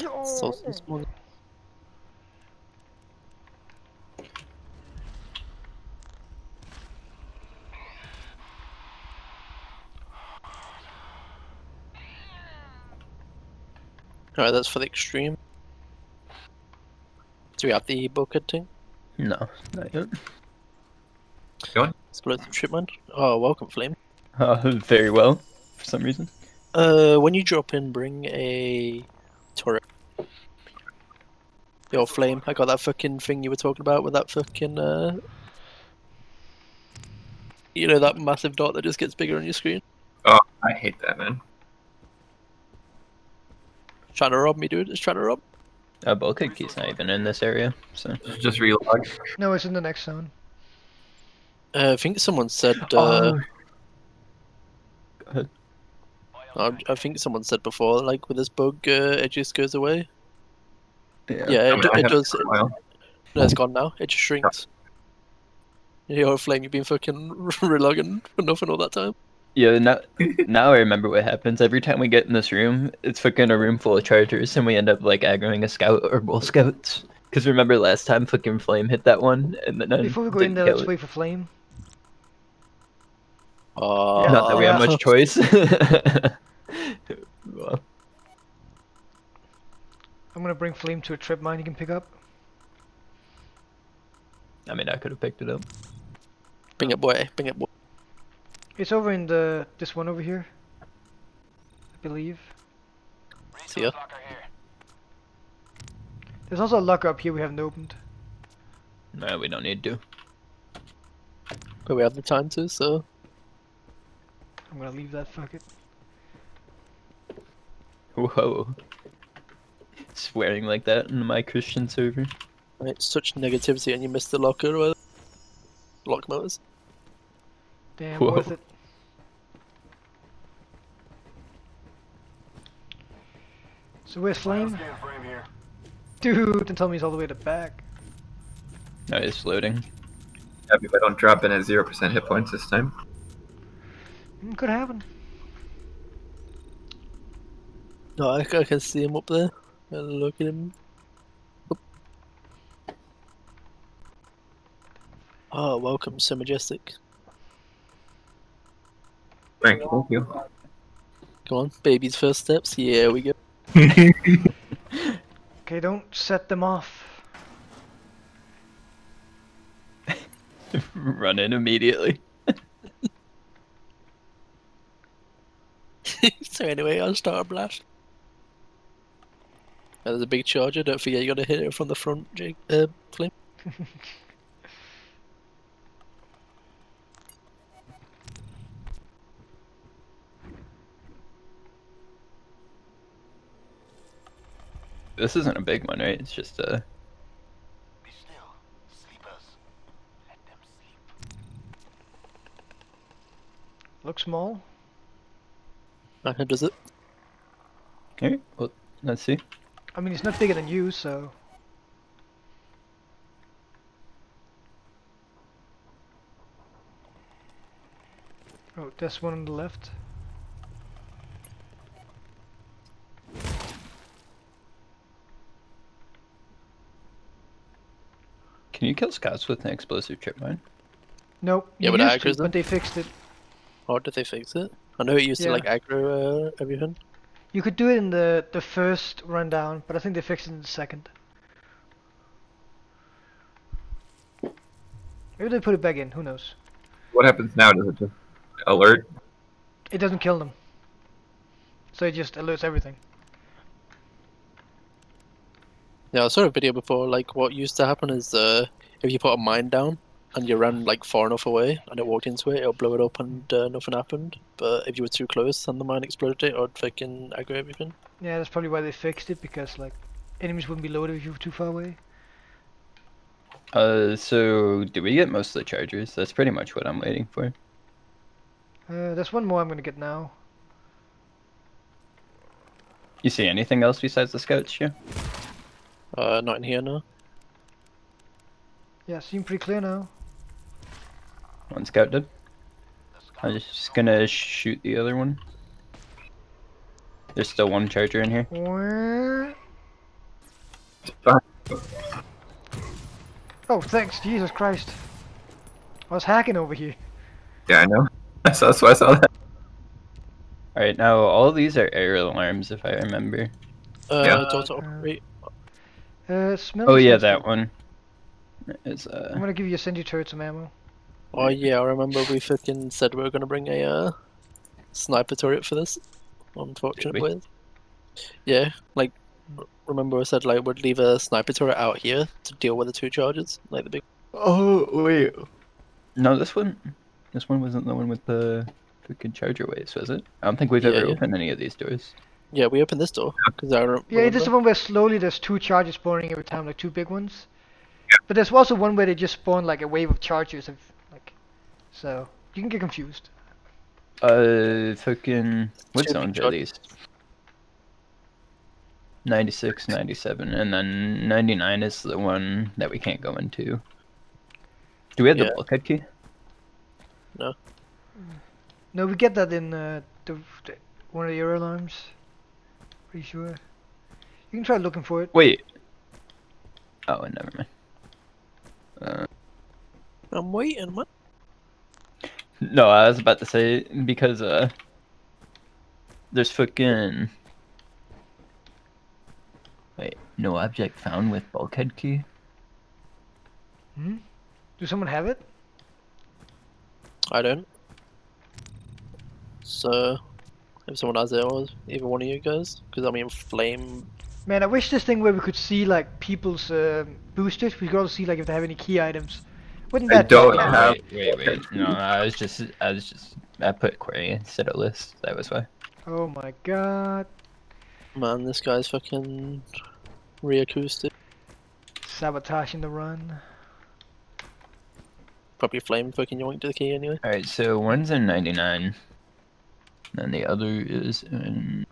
him. So, so small. Alright, that's for the extreme. Do we have the bucket thing? No, not yet. Going? Explosive shipment? Oh, welcome, Flame. Uh, very well, for some reason. Uh, when you drop in, bring a turret. Yo, Flame, I got that fucking thing you were talking about with that fucking, uh... You know, that massive dot that just gets bigger on your screen? Oh, I hate that, man. Trying to rob me, dude. It's trying to rob. Uh, bulkhead key's not even in this area, so. Just relog. No, it's in the next zone. Uh, I think someone said, Oh. uh... I, I think someone said before, like, with this bug, uh, it just goes away. Yeah, I it, mean, do- it does. for a while. No, it's gone now. It just shrinks. You Yo, Flame, you've been fucking relogging for nothing all that time. Yeah, now, now I remember what happens. Every time we get in this room, it's fucking a room full of chargers, and we end up like aggroing a scout or bull scouts. Because remember last time fucking Flame hit that one, and then I Before we go in there, let's it. wait for flame. Uh, Not that we have much choice. well, I'm gonna bring flame to a trip mine you can pick up. I mean, I could have picked it up. Bring it, boy. Bring it, boy. It's over in the this one over here. I believe. See ya. Resource locker here. There's also a locker up here we haven't opened. No, we don't need to. But we have the time to, so. I'm gonna leave that. Fuck it. Whoa. Swearing like that in my Christian server. Right, such negativity, and you missed the locker or whatever. Lock motors. Damn, Whoa. worth it. So we're Scan frame here. Dude, don't tell me he's all the way to back. No, he's loading. Happy if I don't drop in at 0% hit points this time. Mm, Could happen. No, I, I can see him up there. Uh, Look at him. Oop. Oh, welcome, so majestic. Frank, thank you. Come on, baby's first steps. Yeah, we go. Okay, don't set them off. Run in immediately. so anyway, I'll start a blast. There's a big charger. Don't forget, you got to hit it from the front, Jake. Uh, Flame. This isn't a big one, right? It's just a. Be still. Sleepers. Let them sleep. Looks small. Uh, how does it? Okay, well, let's see. I mean, it's not bigger than you, so. Oh, there's one on the left. Can you kill scouts with an explosive trip mine? Nope. Yeah, you but used Aggro's to, them. but they fixed it. Or did they fix it? I know it used Yeah. to like aggro uh, everything. You could do it in the the first rundown, but I think they fixed it in the second. Maybe they put it back in. Who knows? What happens now? Does it just alert? It doesn't kill them. So it just alerts everything. Yeah, I saw a video before. Like, what used to happen is uh, if you put a mine down and you ran like far enough away and it walked into it, it'll blow it up and uh, nothing happened. But if you were too close and the mine exploded it, it would fucking aggro everything. Yeah, that's probably why they fixed it because like enemies wouldn't be loaded if you were too far away. Uh, so did we get most of the chargers? That's pretty much what I'm waiting for. Uh, there's one more I'm gonna get now. You see anything else besides the scouts, yeah? Uh, not in here now. Yeah, seem pretty clear now. One scout did. I'm just gonna shoot the other one. There's still one charger in here. Wah. Oh, thanks, Jesus Christ. I was hacking over here. Yeah, I know. That's, that's why I saw that. Alright, now all of these are error alarms if I remember. Uh, Yeah. It's auto operate. Uh, smell. Oh yeah, that one. Is I'm uh gonna give you a send you turret some ammo. Oh yeah, I remember we fucking said we were gonna bring a uh, sniper turret for this. Unfortunately. Yeah, like remember I said like we'd leave a sniper turret out here to deal with the two charges, like the big. Oh wait. No, this one this one wasn't the one with the fucking charger waves, was it? I don't think we've Yeah, ever yeah. opened any of these doors. Yeah, we opened this door because I re- Yeah, it is the one where slowly there's two charges spawning every time, like two big ones. Yeah. But there's also one where they just spawn like a wave of chargers, of, like, so you can get confused. Uh fucking what Two big zones are chargers. these? 96, 97, and then 99 is the one that we can't go into. Do we have Yeah. the bulkhead key? No, No, we get that in uh, the, the one of the error alarms. Pretty sure. You can try looking for it. Wait. Oh, never mind. Uh, I'm waiting. What? no, I was about to say because uh, there's fucking. Wait, no object found with bulkhead key. Hmm? Do someone have it? I don't. So, if someone has it, or either one of you guys, because I mean, flame. Man, I wish this thing where we could see like people's um boosters. We could also see like if they have any key items. Wouldn't I that? don't be- have- Wait, wait, wait. No, I was just, I was just, I put query instead of list. That was why. Oh my god! Man, this guy's fucking reacoustic. Sabotaging the run. Probably flame fucking yoinked to the key anyway. All right, so one's in 99, and the other is in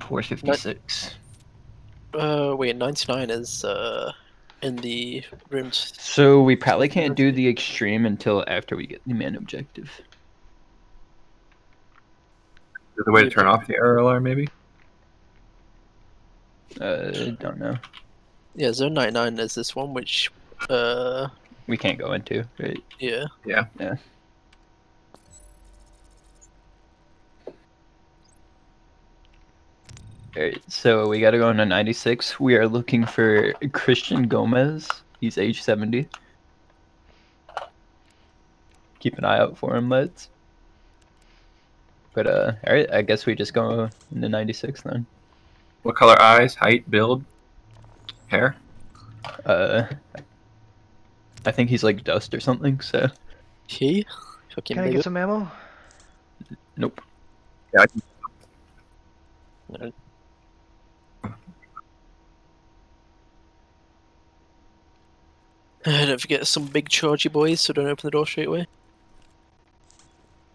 456. Uh, wait, 99 is uh in the rooms. So we probably can't do the extreme until after we get the main objective. Is there a way to turn off the error alarm, maybe? Uh, I don't know. Yeah, zone 99 is this one, which uh We can't go into, right? yeah. Yeah. Yeah. Alright, so we gotta go into 96. We are looking for Christian Gomez. He's age 70. Keep an eye out for him, lads. But, uh, alright, I guess we just go into 96 then. What color eyes, height, build, hair? Uh, I think he's like dust or something, so. He fucking Can I big get some ammo? Nope. Yeah, I can Uh, don't forget some big chargy boys, so don't open the door straight away.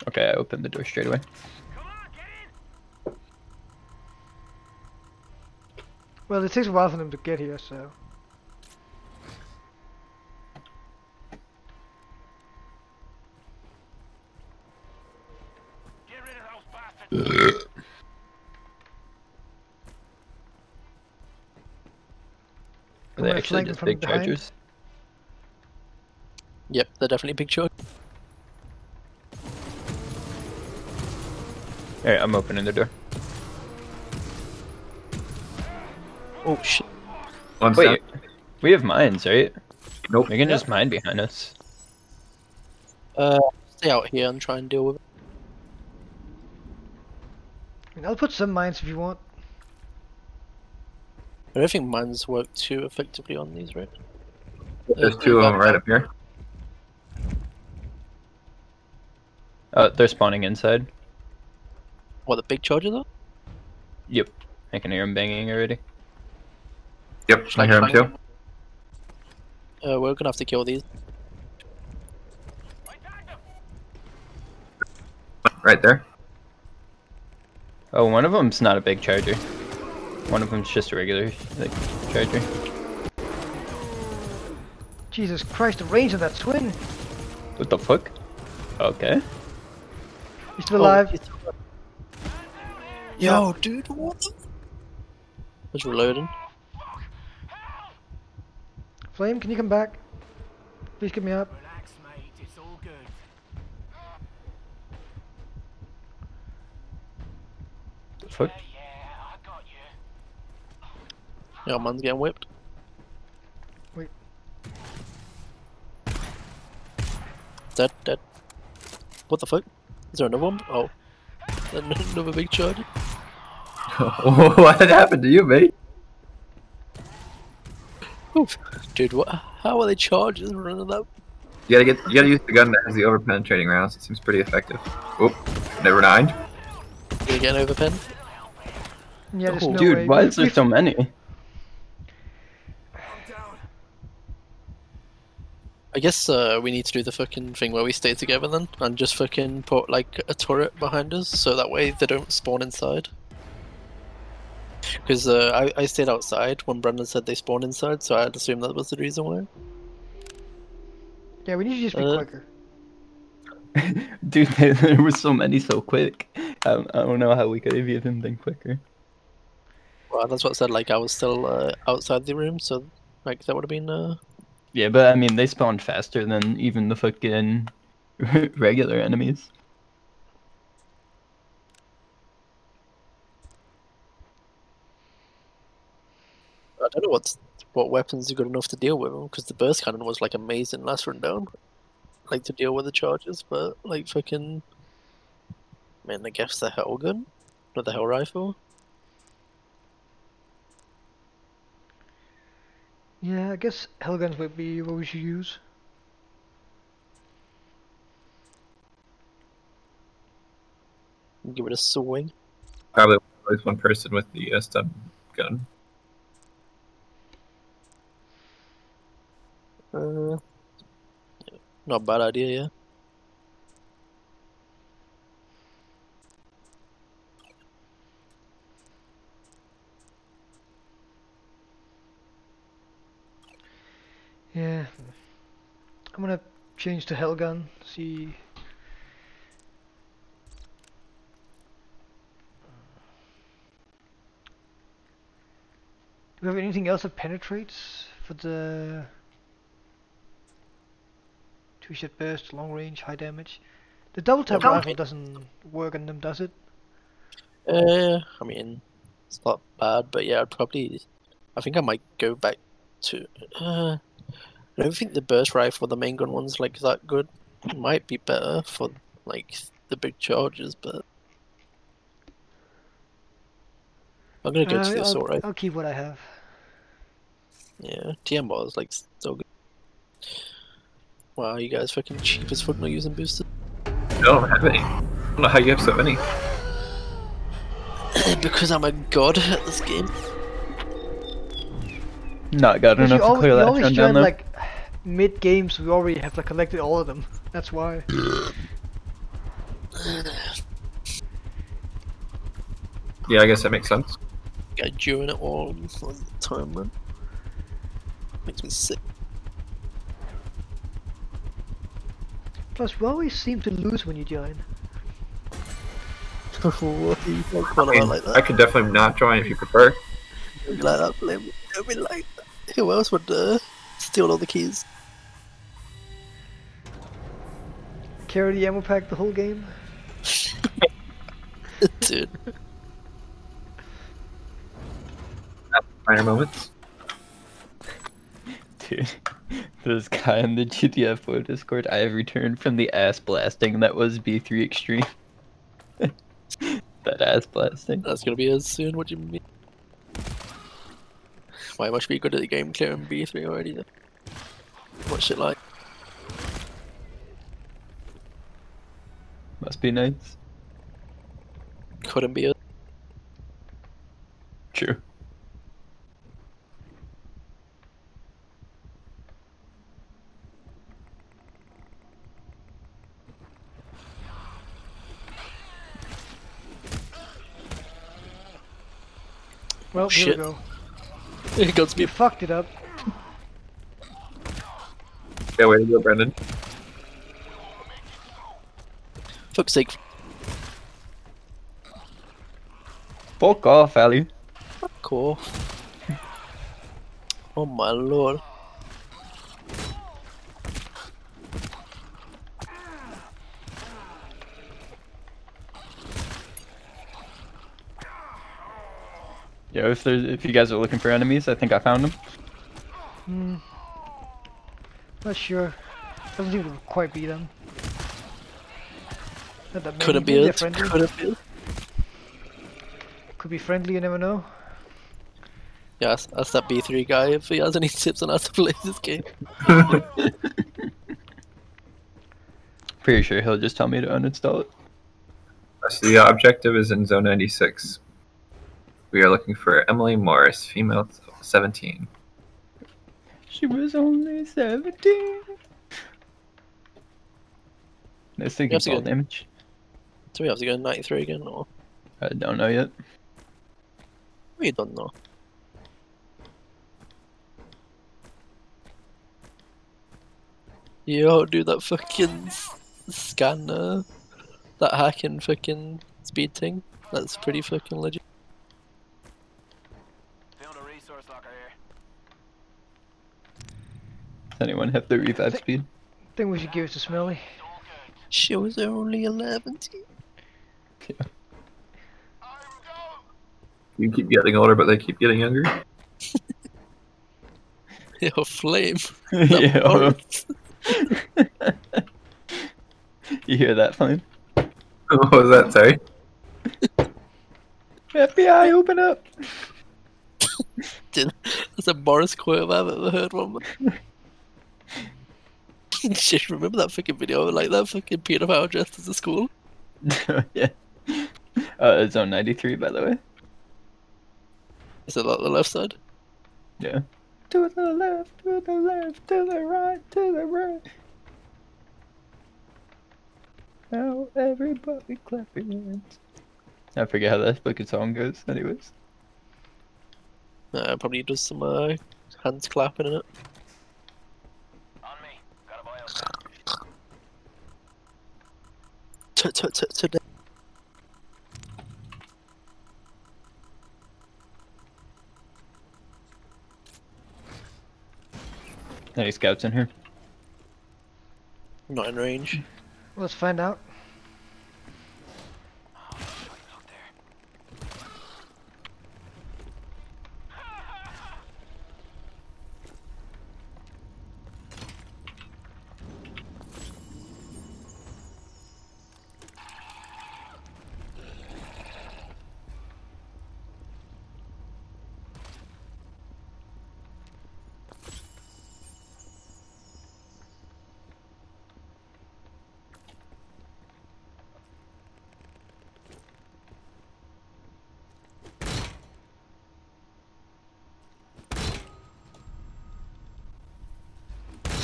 Okay, I opened the door straight away. Well, it takes a while for them to get here, so. Get rid of those bastards. Are they actually just big behind. chargers? Yep, they're definitely big charge. Alright, I'm opening the door. Oh shit. One Wait, sec. we have mines, right? Nope. We can just mine behind us. Uh, stay out here and try and deal with it. I mean, I'll put some mines if you want. I don't think mines work too effectively on these, right? There's two of them right up here. Oh, they're spawning inside. What, the big charger though? Yep. I can hear them banging already. Yep, I hear them too. Uh, we're gonna have to kill these. Right there. Oh, one of them's not a big charger. One of them's just a regular like charger. Jesus Christ, the range of that twin. What the fuck? Okay. He's still Oh, alive. he's still alive. Yo, dude, what the? Was reloading. Flame, can you come back? Please get me up. Relax, mate. It's all good. The fuck? Yeah, I got you. Yeah, man's getting whipped. Wait. Dead, dead. What the fuck? Is there another one? Oh. Another big charge. what happened to you, mate? Oof. Dude, what? How are they charges running up? You gotta get. You gotta use the gun that has the over penetrating rounds. It seems pretty effective. Oop. Never mind. You get an overpen? Yeah, there's Oh, no dude, way. why is there so many? I guess uh, we need to do the fucking thing where we stay together then, and just fucking put like a turret behind us, so that way they don't spawn inside. Because uh, I, I stayed outside when Brandon said they spawn inside, so I'd assume that was the reason why. Yeah, we need to just be Uh, quicker. Dude, there, there were so many so quick. I, don't- I don't know how we could have even been quicker. Well, that's what I said. Like I was still uh, outside the room, so like that would have been. Yeah, but I mean, they spawned faster than even the fucking regular enemies. I don't know what's what weapons are good enough to deal with them because the burst cannon was like amazing last run down. like to deal with the charges, but like fucking. Man, I guess the hell gun, Not the hell rifle. Yeah, I guess Hellguns would be what we should use. Give it a swing. Probably at least one person with the uh, stun gun. Uh, not a bad idea, yeah. Yeah. I'm gonna change to Hellgun, see. Do we have anything else that penetrates for the two shot burst, long range, high damage? The double tap rifle doesn't work on them, does it? Uh, I mean, it's not bad, but yeah, I'd probably. I think I might go back to. Uh, I don't think the burst rifle, the main gun one's like that good. It might be better for like the big charges, but I'm gonna go Uh, to the I'll, assault rifle. I'll keep what I have. Yeah, TM bar is like so good. Wow, you guys fucking cheap as fuck not using boosters. I don't have any. I don't know how you have so many. because I'm a god at this game. Not got enough you, to clear that always down there. like mid games. We already have like collected all of them. That's why. Yeah, I guess that makes sense. Get during it all, all the time, man. Makes me sick. Plus, we always seem to lose when you join. what are you like, what I, mean, am I I could definitely not join if you prefer. Don't be like that, Flame. Don't be like that. Who else would uh, steal all the keys? Carry the ammo pack the whole game. Dude, Minor moments. Dude, this guy in the GTFO Discord, I have returned from the ass blasting that was B3 Extreme. that ass blasting. that's gonna be as soon. What do you mean? Why must be good at the game clearing B3 already then? What's it like? Must be nice. Couldn't be us. True. Well, here Shit. we go. It got me. You fucked it up. Yeah, way to go, Brendan. Fuck's sake. Fuck off, Ali. Cool. Oh my lord. Yo, if there's if you guys are looking for enemies, I think I found them. Hmm. Not sure. Doesn't seem to quite be them. Not that. Couldn't be Maybe friendly. Couldn't be. Could be friendly, you never know. Yeah, ask, ask that B3 guy if he has any tips on how to play this game. Pretty sure he'll just tell me to uninstall it. So the objective is in Zone 96. We are looking for Emily Morris, female 17. She was only 17. Nice thinking That's fall good. damage. Do we have to go 93 again or? I don't know yet. We don't know. Yo, dude, that fucking scanner, that hacking fucking speed thing, that's pretty fucking legit. Found a resource locker here. Does anyone have the revive speed? I think we should give it to Smelly. It's all good. She was only 11. I'm. You keep getting older, but they keep getting younger. Yo, flame. That yeah. Oh. part. you hear that, Flame? what was that? Sorry. FBI, open up! That's a Boris quote I've ever heard one. Shit, remember that fucking video like that fucking pedophile dressed as a school? yeah. Uh, it's on 93, by the way. Is it like the left side? Yeah. To the left, to the left, to the right, to the right. Now everybody clap your hands. I forget how that fucking song goes, anyways. Uh, probably does some uh, hands clapping in it. On me. Got a bio. T- t- t- Today. Any scouts in here? Not in range. Let's find out.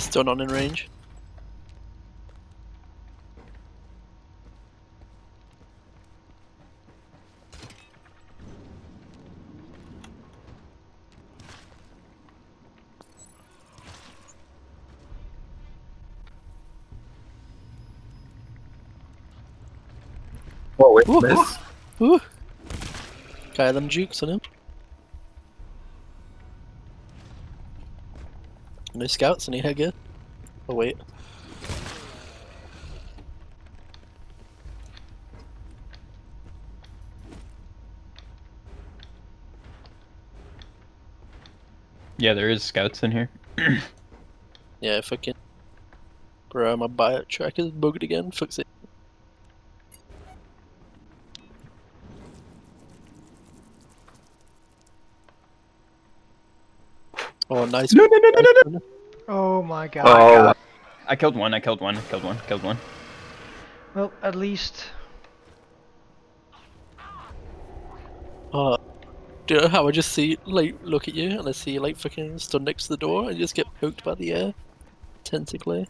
Still not in range. What with Ooh. this? Ooh. Guy them jukes on him. scouts in here, I. Oh wait. Yeah, there is scouts in here. yeah, fucking. Bro, my bio track is bugged again. Fix it. Oh, nice. No, no, no, no, no, no. Oh my god. Oh, I killed one. I killed one. I killed one. Killed one. Well, at least Uh, do you know how I just see, like, look at you and I see you, like, fucking stood next to the door and you just get poked by the air? Tentacly.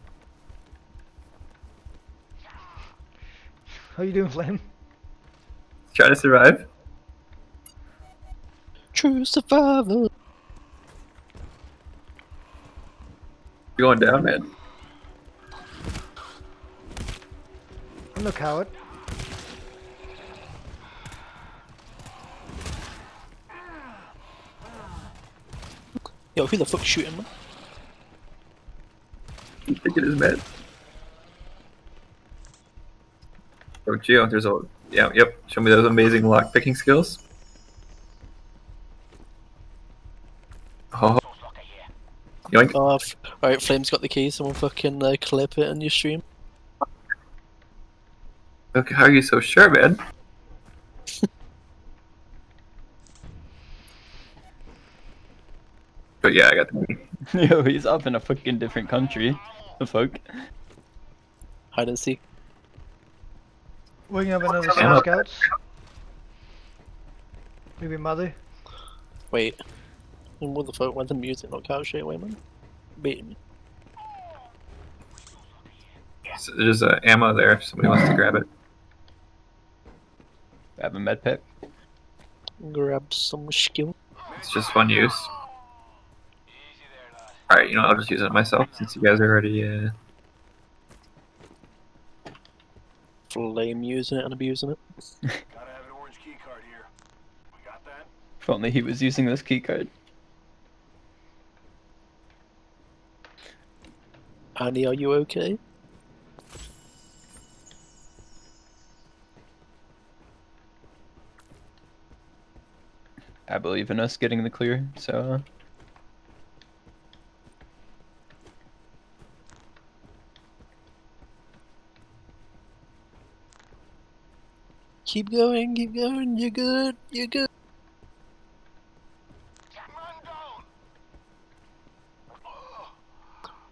how you doing, Flame? try to survive. True survivor. Going down, man. I'm no coward. Yo, who the fuck's shooting me? Keep thinking his med. Oh, Geo, there's a. Yeah, yep. Show me those amazing lock picking skills. Oh, Sucker here. Yoink. Oh, alright, Flame's got the key, someone fucking uh, clip it on your stream. Okay, how are you so sure, man? but yeah, I got the. Yo, he's up in a fucking different country. The fuck? Hide and seek. Waking up another Scout scouts. Maybe mother. Wait. And what the fuck? When's the music not couch straight away, man? Beating me. So there's uh, ammo there if somebody wants to grab it. I have a med pack. Grab some skill. It's just fun use. Easy there, lad. Alright, you know, I'll just use it myself since you guys are already. Uh... Flame using it and abusing it. Gotta have an orange key card here. We got that? If only he was using this keycard. Annie, are you okay? I believe in us getting the clear, so. Uh, Keep going, keep going, you're good, you're good. Man down!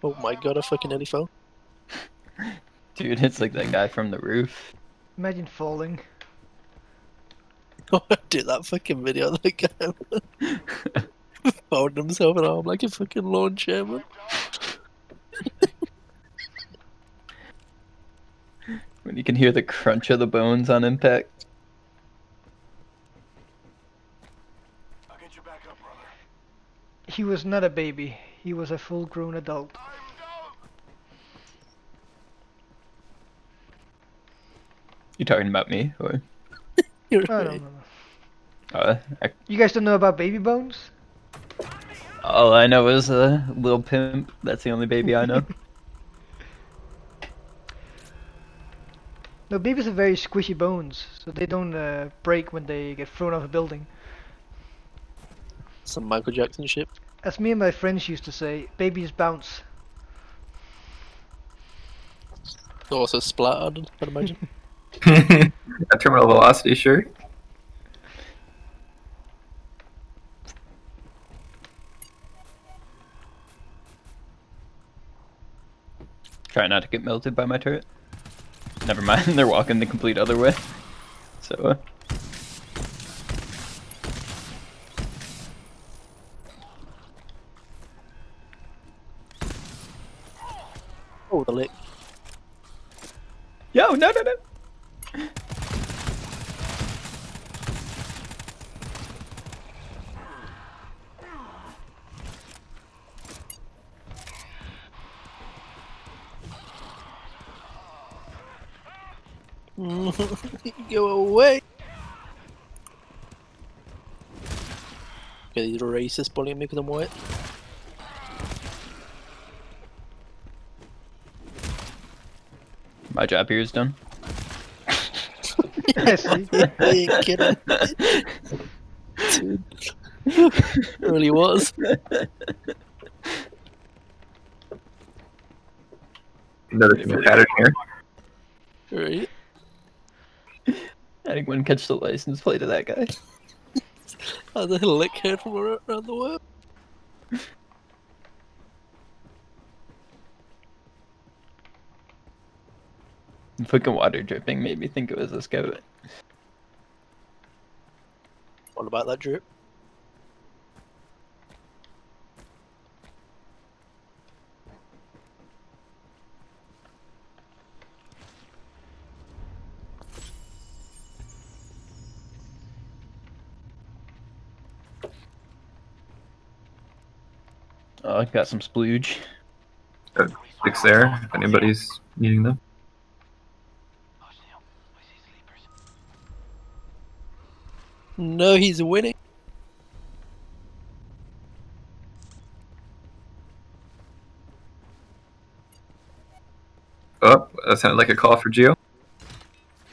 Oh my god, I fucking nearly fell. dude, it's like that guy from the roof. Imagine falling. Oh, do that fucking video of that guy found himself an arm like a fucking lawn chairman. When you can hear the crunch of the bones on impact. I'll get you back up, brother. He was not a baby. He was a full-grown adult. Fire him down! You talking about me? Or You're Oh, no, right. no, no. uh, I, You guys don't know about baby bones? all I know is a little pimp. That's the only baby I know. No, babies have very squishy bones, so they don't uh, break when they get thrown off a building. Some Michael Jackson shit. As me and my friends used to say, babies bounce. Also splattered, I'd imagine. a terminal velocity, sure. Try not to get melted by my turret. Never mind, they're walking the complete other way. So, uh, oh, the lick. yo, no, no, no. Go away! Okay, these racists bullying me because I'm white. My job here is done. I see. I ain't kidding. Dude. Really was. Noticing the pattern here. Right. Anyone catch the license plate of that guy? Oh, the lick head from ar- around the world. Fucking water dripping made me think it was a scout. What about that drip? Oh, I got some splooge. Six there, if anybody's needing them. No, he's winning. Oh, that sounded like a call for Geo.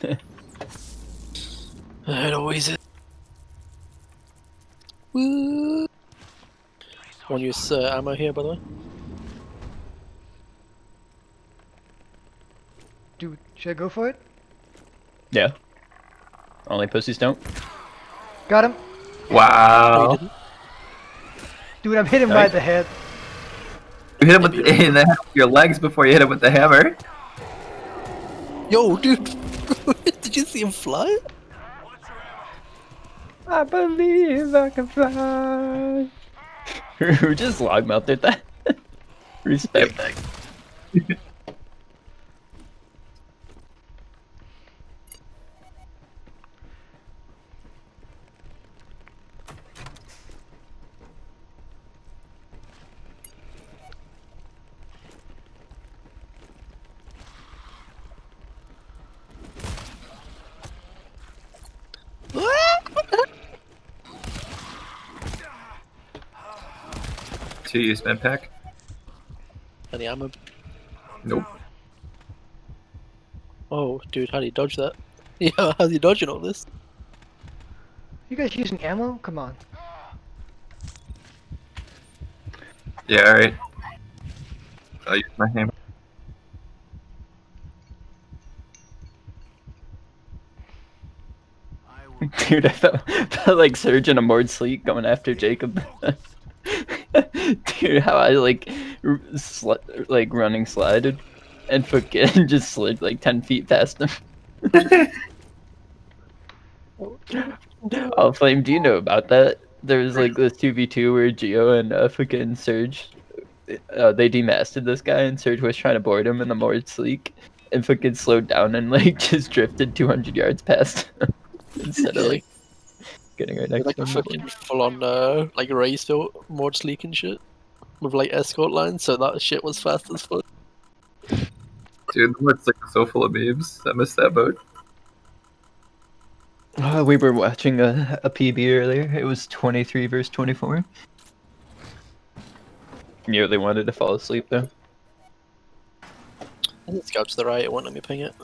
It always is. Woo! Want to use uh, ammo here, by the way? Dude, should I go for it? Yeah. Only pussies don't. Got him. Wow. didn't. Dude, I'm hitting him Nice. right the head. You hit him with the, in the, with your legs before you hit him with the hammer. Yo, dude! Did you see him fly? I believe I can fly. Who just log melted that? Respect. Two use med pack. Any ammo? Nope. Oh, dude, how do you dodge that? Yeah, how's he dodging all this? You guys using ammo? Come on. Yeah, alright. I'll use my hammer. Dude, I felt, felt like Surge in a moored sleek going after Jacob. Dude, how I like, like running slided and fucking just slid like 10 feet past him. Oh, Flame, do you know about that? There was like this 2v2 where Geo and uh, fucking Surge, uh, they demasted this guy and Surge was trying to board him in the moored sleek and fucking slowed down and like just drifted 200 yards past him instead of like getting right next like to a fucking full on uh, like race built mod sleek and shit with like escort lines, so that shit was fast as fuck. Dude, the word's like so full of memes. I missed that boat. Uh, we were watching a, a PB earlier. It was 23 versus 24. Nearly wanted to fall asleep though. I think it's out to the right, it won't let me ping it.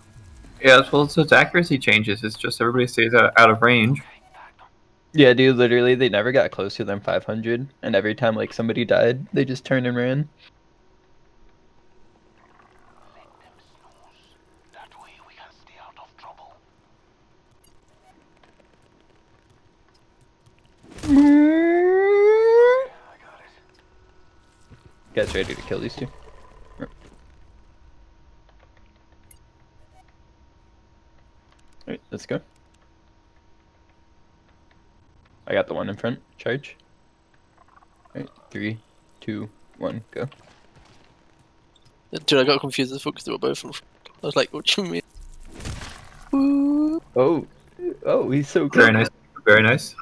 Yeah, well, so its accuracy changes. It's just everybody stays out, out of range. Yeah, dude, literally, they never got closer than 500, and every time like somebody died, they just turned and ran. Guys, ready to kill these two? Alright, let's go. I got the one in front. Charge. Alright, three, two, one, go. Dude, I got confused as fuck because they were both in front. I was like, what do you mean? Woo. Oh, oh, he's so good. Very nice. Very nice.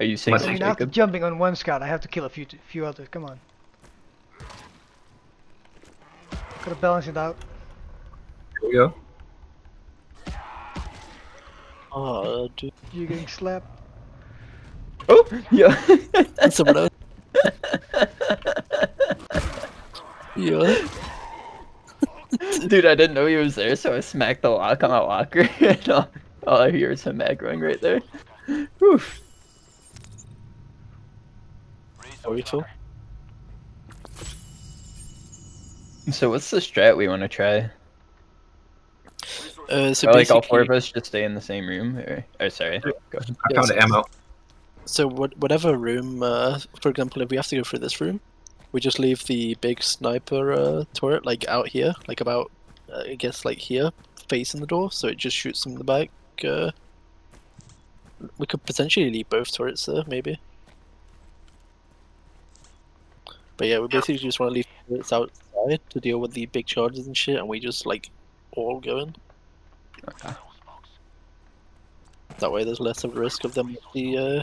Are you Must saying I'm after Jacob? jumping on one scout, I have to kill a few, few others. Come on. Gotta balance it out. Here we go. Oh, dude. You're getting slapped. Oh, yeah. And someone else. Yeah. Dude, I didn't know he was there, so I smacked the lock on my locker. and all, All I hear is him aggroing right there. Oof. Are we full? So what's the strat we want to try? Uh, so Or, like all four of us just stay in the same room? Or, or sorry, go ahead. I Yeah, so- ammo. So what, whatever room, uh, for example, if we have to go through this room, we just leave the big sniper uh, turret like out here, like about, uh, I guess like here, facing the door, so it just shoots them in the back. Uh, we could potentially leave both turrets there, maybe. But yeah, we basically just want to leave turrets outside to deal with the big charges and shit, and we just like all go in. Okay. That way, there's less of a risk of them the uh,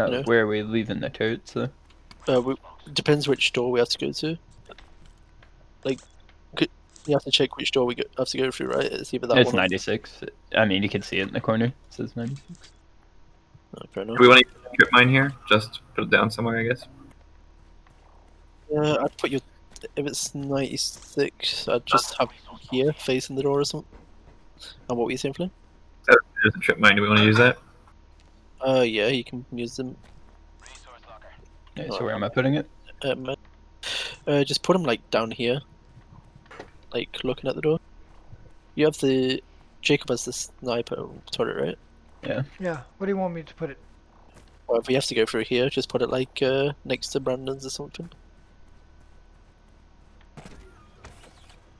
Uh, No. Where are we leaving the turrets? though? Uh, we, depends which door we have to go to. Like, could, you have to check which door we go, have to go through, right? It's either that it's one. or- 96. I mean, you can see it in the corner. It says 96. Oh, fair enough. Do we want to use the trip mine here? Just put it down somewhere, I guess. Uh, I'd put your. If it's 96, I'd just have it here facing the door or something. And what were you saying, Flynn? There's a trip mine. Do we want to use that? Uh, yeah, you can use them. Yeah, so where am I putting it? Um, uh, just put them like down here, like looking at the door. You have the Jacob has the sniper turret, right? Yeah. Yeah. What do you want me to put it? Or if we have to go through here, just put it like uh, next to Brandon's or something.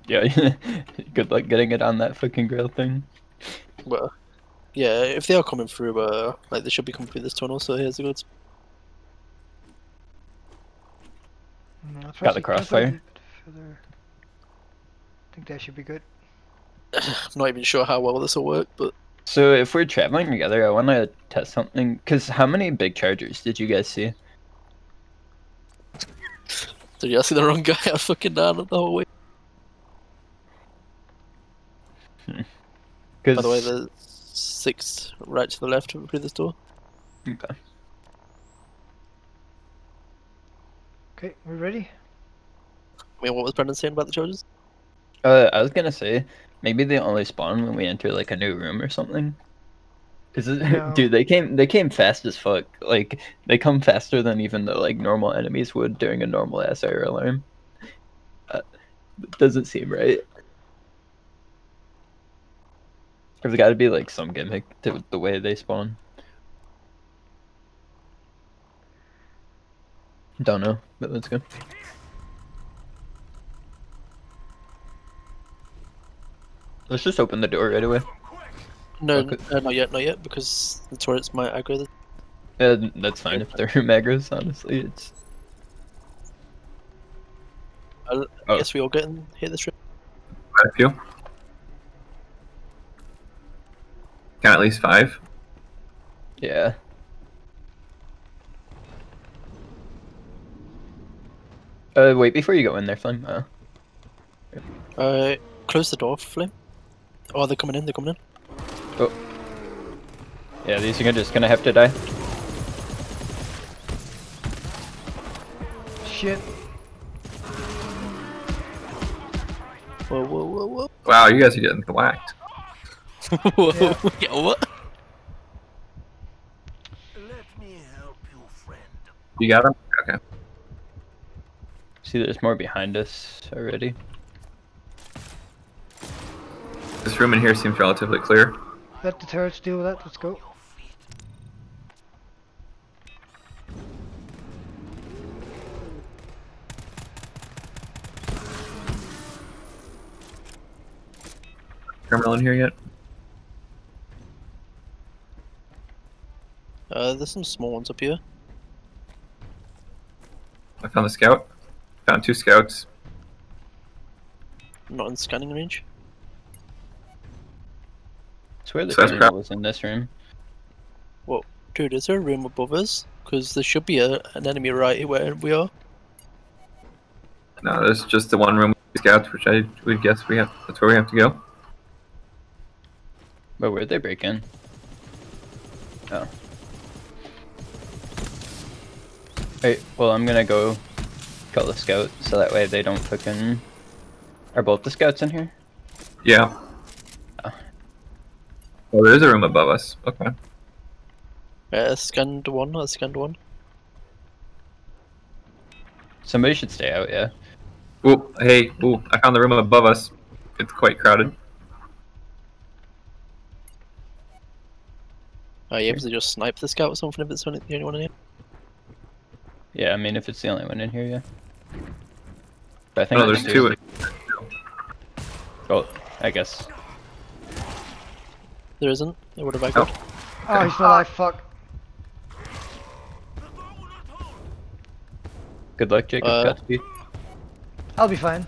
Yeah. Good luck getting it on that fucking grill thing. Well, yeah, if they are coming through, uh, like they should be coming through this tunnel. So here's the goods. Mm, Got the crossfire. actually a bit further. I think that should be good. I'm not even sure how well this will work, but So if we're traveling together, I want to test something. Cause how many big chargers did you guys see? did you see the wrong guy? I fucking down the whole way. Cause By the way, the six right to the left through this door. Okay. Okay, we ready? I mean, what was Brendan saying about the charges? Uh, I was gonna say maybe they only spawn when we enter like a new room or something. Cause it- No. dude, they came they came fast as fuck. Like they come faster than even the like normal enemies would during a normal ass error alarm. Uh, doesn't seem right. There's got to be like some gimmick to the way they spawn. Don't know, but let's go. Let's just open the door right away. No, Okay. uh, not yet, not yet, because the turrets might aggro the. Yeah, that's fine if they're magros. Honestly, it's I Oh. guess we all get in, hit this room. Quite a few. Got at least five. yeah. Uh, wait before you go in there, Flame. Uh, Uh, close the door, Flame. Oh, they're coming in. They're coming in. Oh. Yeah, these are just gonna have to die. Shit. Whoa, whoa, whoa, whoa. Wow, you guys are getting whacked. Whoa. Yeah. yeah, what? Let me help you, friend. You got him? Okay. See, there's more behind us already. This room in here seems relatively clear. Let the turrets deal with that. Let's go. Terminal in here yet? Uh, there's some small ones up here. I found the scout. Found two scouts. Not in scanning range. I swear the So that's crap. was in this room. Dude, is there a room above us? Because there should be a, an enemy right where we are. No, there's just the one room with scouts, which I would guess we have. That's where we have to go. But where'd they break in? Oh. Wait, well, I'm gonna go kill the scout so that way they don't fucking. Are both the scouts in here? Yeah. Oh, there is a room above us. Okay. Uh, scanned one. I scanned one. Somebody should stay out, yeah. Ooh, hey, ooh, I found the room above us. It's quite crowded. Are you able to just snipe the scout or something if it's only the only one in here? Yeah, I mean, if it's the only one in here, yeah. But I think Oh, there's two. Oh, I guess. There isn't. What have I Oh. got? Oh, he's not alive. Fuck. Good luck, Jacob. Uh, Godspeed. I'll be fine.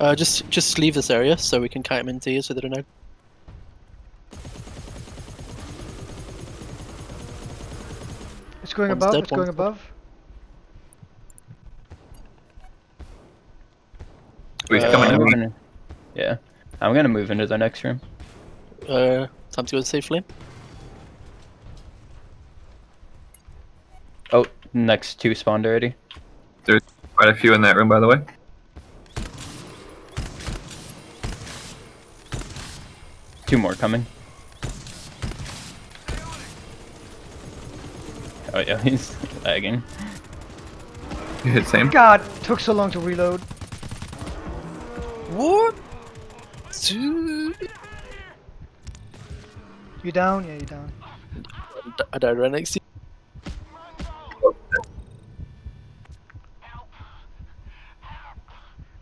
Uh, just just leave this area so we can kite them into you so they don't know. It's going One's above. dead, It's going dead. above. He's Uh, coming I'm gonna, yeah, I'm gonna move into the next room. Uh, time to go safely. Oh, next two spawned already. There's quite a few in that room, by the way. Two more coming. Oh yeah, he's lagging. You hit Same. God, took so long to reload. What? Dude. You down? Yeah, you down. I died right next to you.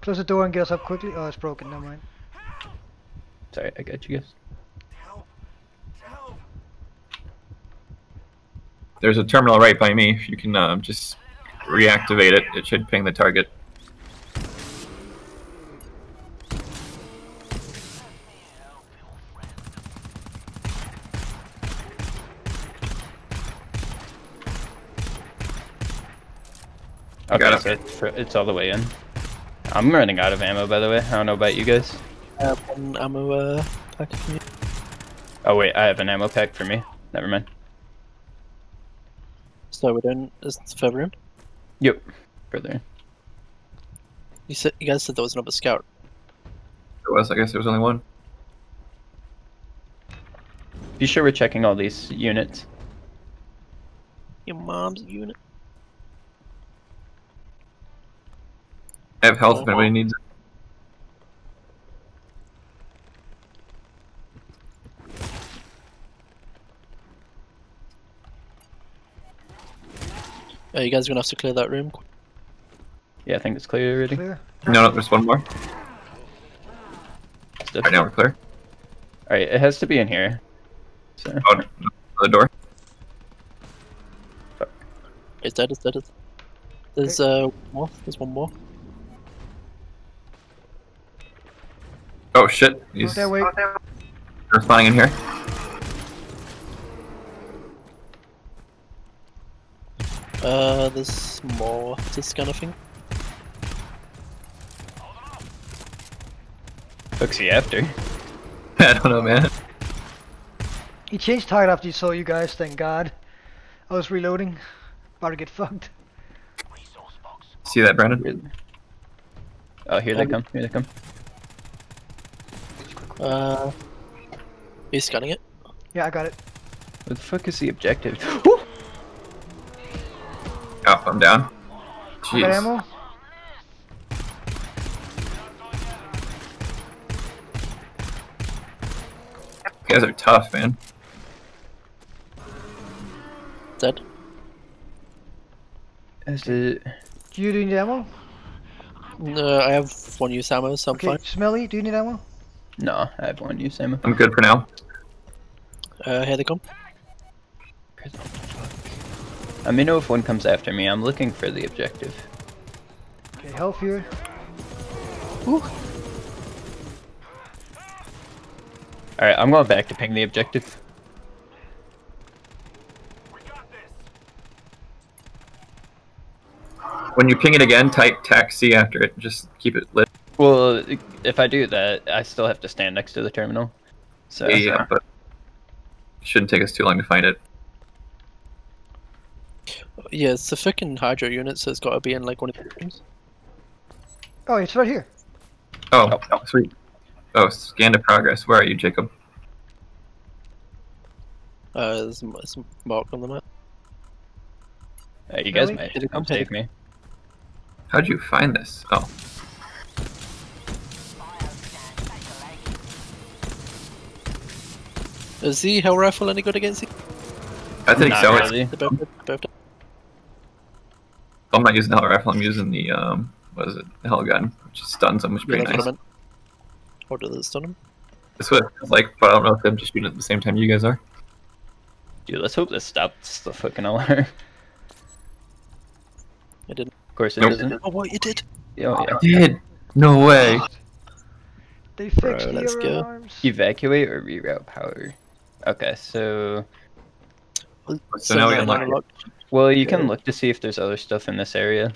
Close the door and get us up quickly. Oh, it's broken. Never mind. Sorry, I got you guys. There's a terminal right by me. If you can um, just reactivate it, it should ping the target. I Okay, got it. so it's, it's all the way in. I'm running out of ammo, by the way. I don't know about you guys. I have one ammo uh, packet for you. Oh wait, I have an ammo pack for me. Never mind. So we don't. Is it further in? Yep. Further in. You said you guys said there was another scout. There was, I guess, there was only one. Be sure we're checking all these units. Your mom's unit. I have health if oh, anybody needs it. Uh, you guys are gonna have to clear that room. Yeah, I think it's clear already. Clear. No, no, there's one more. Right now we're clear. Alright, it has to be in here. So, Oh, no, no, the door. It's dead. It's dead. It's... There's uh more. There's one more. Oh shit, Go he's that way. they're spawning in here. Uh, there's more this kind of thing. what's he after? I don't know, man. He changed target after he saw you guys. Thank God. I was reloading. About to get fucked. See that, Brandon? Oh, here they come. Here they come. Uh, he's scanning it. Yeah, I got it. What the fuck is the objective? Oh, I'm down. You got Jeez. ammo? You guys are tough, man. Dead. Is it? Do you need ammo? No, I have one use ammo, so I'm Okay, fine. Smelly, do you need ammo? No, I have one use ammo. I'm good for now. Uh, here they come. Let me know if one comes after me. I'm looking for the objective. Okay, health here. Alright, I'm going back to ping the objective. When you ping it again, type taxi after it. Just keep it lit. Well, if I do that, I still have to stand next to the terminal. So Yeah, but it shouldn't take us too long to find it. Yeah, it's a freaking hydro unit, so it's got to be in like one of the rooms. Oh, it's right here. Oh, sweet. Oh, scan to progress. Where are you, Jacob? Uh, there's m- some mark on the map. Uh, you guys Really? might Did it come come save me. How'd you find this? Oh, Is the hell rifle any good against it? I think Not so. It's- really. The both, both I'm not using the hell rifle. I'm using the um, what is it? The hell gun, which stuns them, which is yeah, pretty that's nice. what I meant. Or does it stun him? That's what it's like, but I don't know if I'm just shooting at the same time you guys are. Dude, let's hope this stops the fucking alarm. I didn't. Of course it Nope. doesn't. Oh, what you did? Oh, yeah. Did no way. They fixed Bro, the let's go. alarms. Evacuate or reroute power. Okay, so So now we nine unlock it. unlocked. Well you can look to see if there's other stuff in this area.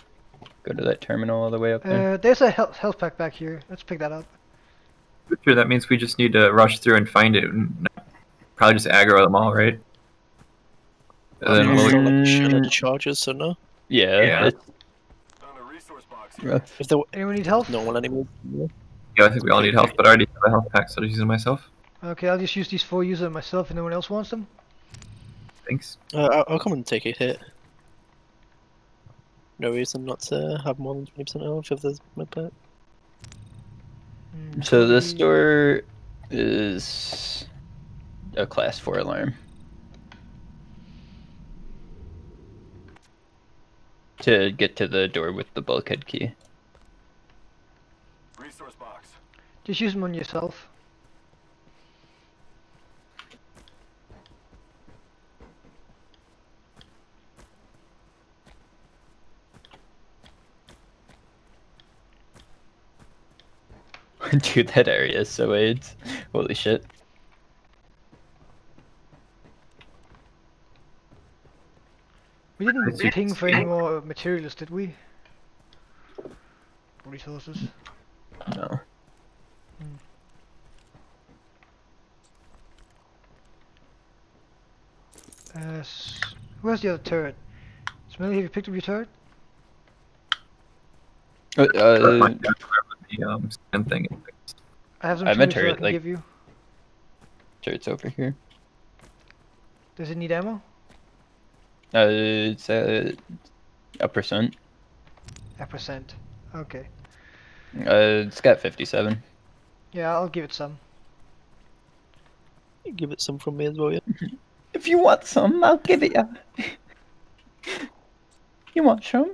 Go to that terminal all the way up there. Uh, there's a health, health pack back here. Let's pick that up. Sure, that means we just need to rush through and find it, and probably just aggro them all, right? And then we'll, like a Mm. of charges, so no. yeah, yeah. it's Found a resource box here. rough. If there Anyone need health? no one anymore. yeah, I think we all need health, but I already have a health pack, so I'll just use it myself. Okay, I'll just use these four user myself if no one else wants them. Thanks. Uh, I'll, I'll come and take a hit. No reason not to have more than 20% health if there's my pet. Mm, So this door is a class four alarm. To get to the door with the bulkhead key. Resource box. Just use them on yourself. Dude, that area so AIDS. Holy shit. We didn't Let's ping for any more materials, did we? Resources. No. Uh, where's the other turret? Smelly, have you picked up your turret? Uh, uh, the um, scan thing. I have some I have a tools that I can like- give you. turret's over here. Does it need ammo? Uh, it's uh, a percent. A percent. Okay. Uh, it's got 57. Yeah, I'll give it some. Give it some from me as well, yeah. If you want some, I'll give it you. you want some?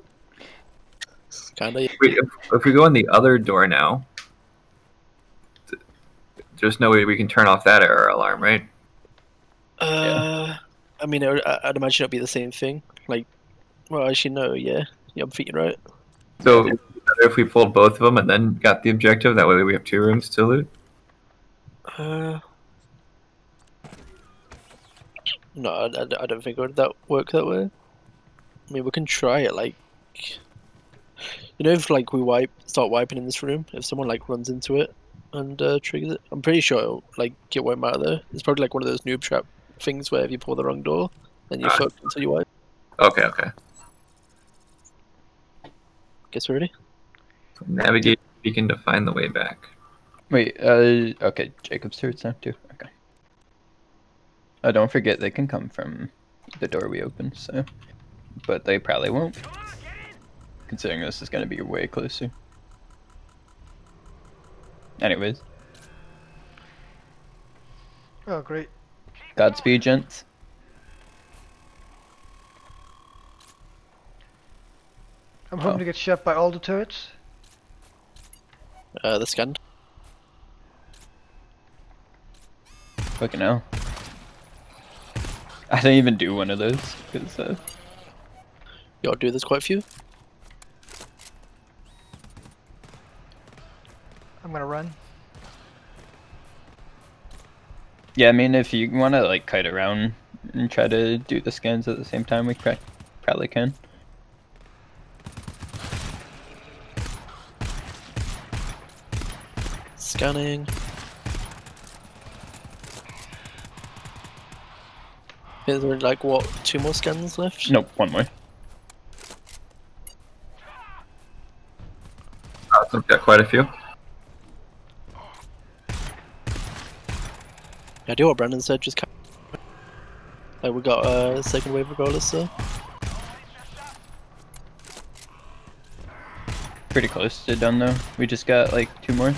Kinda. Wait, if, if we go in the other door now, there's no way we can turn off that error alarm, right? Uh, I mean, I would- imagine it'd be the same thing. Like, well, actually, no, yeah. Yeah, I'm thinking right. So if we pulled both of them and then got the objective, that way we have two rooms to loot. Uh, no, I, I, don't think it would that work that way. I mean, we can try it. Like, you know, if like we wipe, start wiping in this room, if someone like runs into it and uh, triggers it, I'm pretty sure it'll, like get wiped out matter. There, it's probably like one of those noob trap things where if you pull the wrong door, then you Ah. fuck until you wipe. Okay, okay. Guess we're ready. Navigate beacon to find the way back. Wait, uh, okay, Jacob's turret's now too. Okay. Uh, don't forget they can come from the door we opened, so. But they probably won't. Considering this is gonna be way closer. Anyways, Oh, great. Godspeed, gents. I'm hoping Oh. to get shot by all the turrets. Uh, the scan. Fucking hell. I didn't even do one of those, because, uh, Y'all do. There's quite a few. I'm gonna run. yeah, I mean, if you want to, like, kite around and try to do the scans at the same time, we probably can. Scanning. Is there like what two more scans left? Nope, one more. So we've got quite a few. I do what Brandon said, just ca- like we got a second wave regardless, so Pretty close to done though. We just got like two more.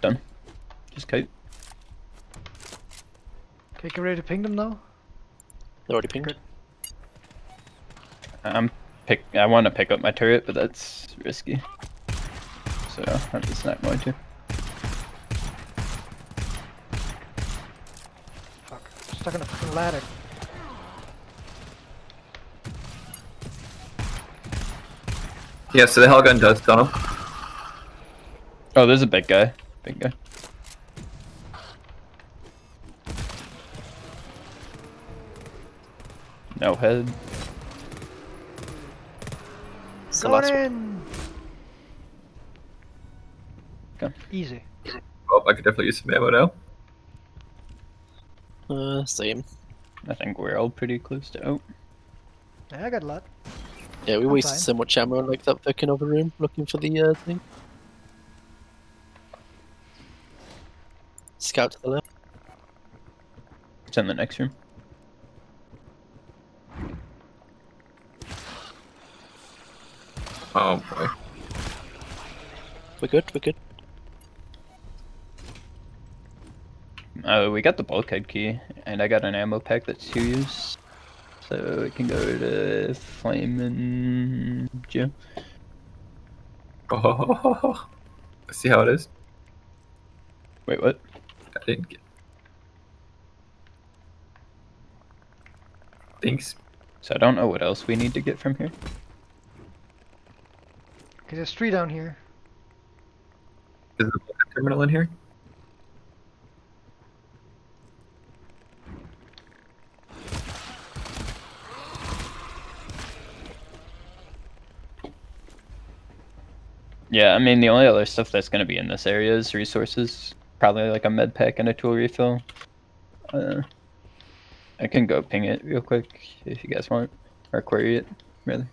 Done. Just kite. Okay, get ready to ping them now. they're already pinged. I'm pick. I want to pick up my turret, but that's risky. So I'm just not going to. Fuck. Stuck on a fucking ladder. Yeah, so the Hellgun does stun him. Oh, there's a big guy. Big guy. No head. It's the Going last one. in. Okay. Easy. Oh, I could definitely use some ammo now. Uh, same. I think we're all pretty close to out. Yeah, I got a lot. Yeah, we I'm wasted fine. so much ammo in like that fucking other room looking for the uh, thing. Scout to the left. It's in the next room. Oh boy. We're good. We're good. Oh, we got the bulkhead key, and I got an ammo pack that's two use. So we can go to Flame and Geo. Oh, see how it is. Wait, what? I didn't get. Thanks. So I don't know what else we need to get from here. Okay, there's three down here. Is the terminal in here? Yeah, I mean the only other stuff that's gonna be in this area is resources. Probably like a med pack and a tool refill. Uh, I can go ping it real quick if you guys want, or query it. Really?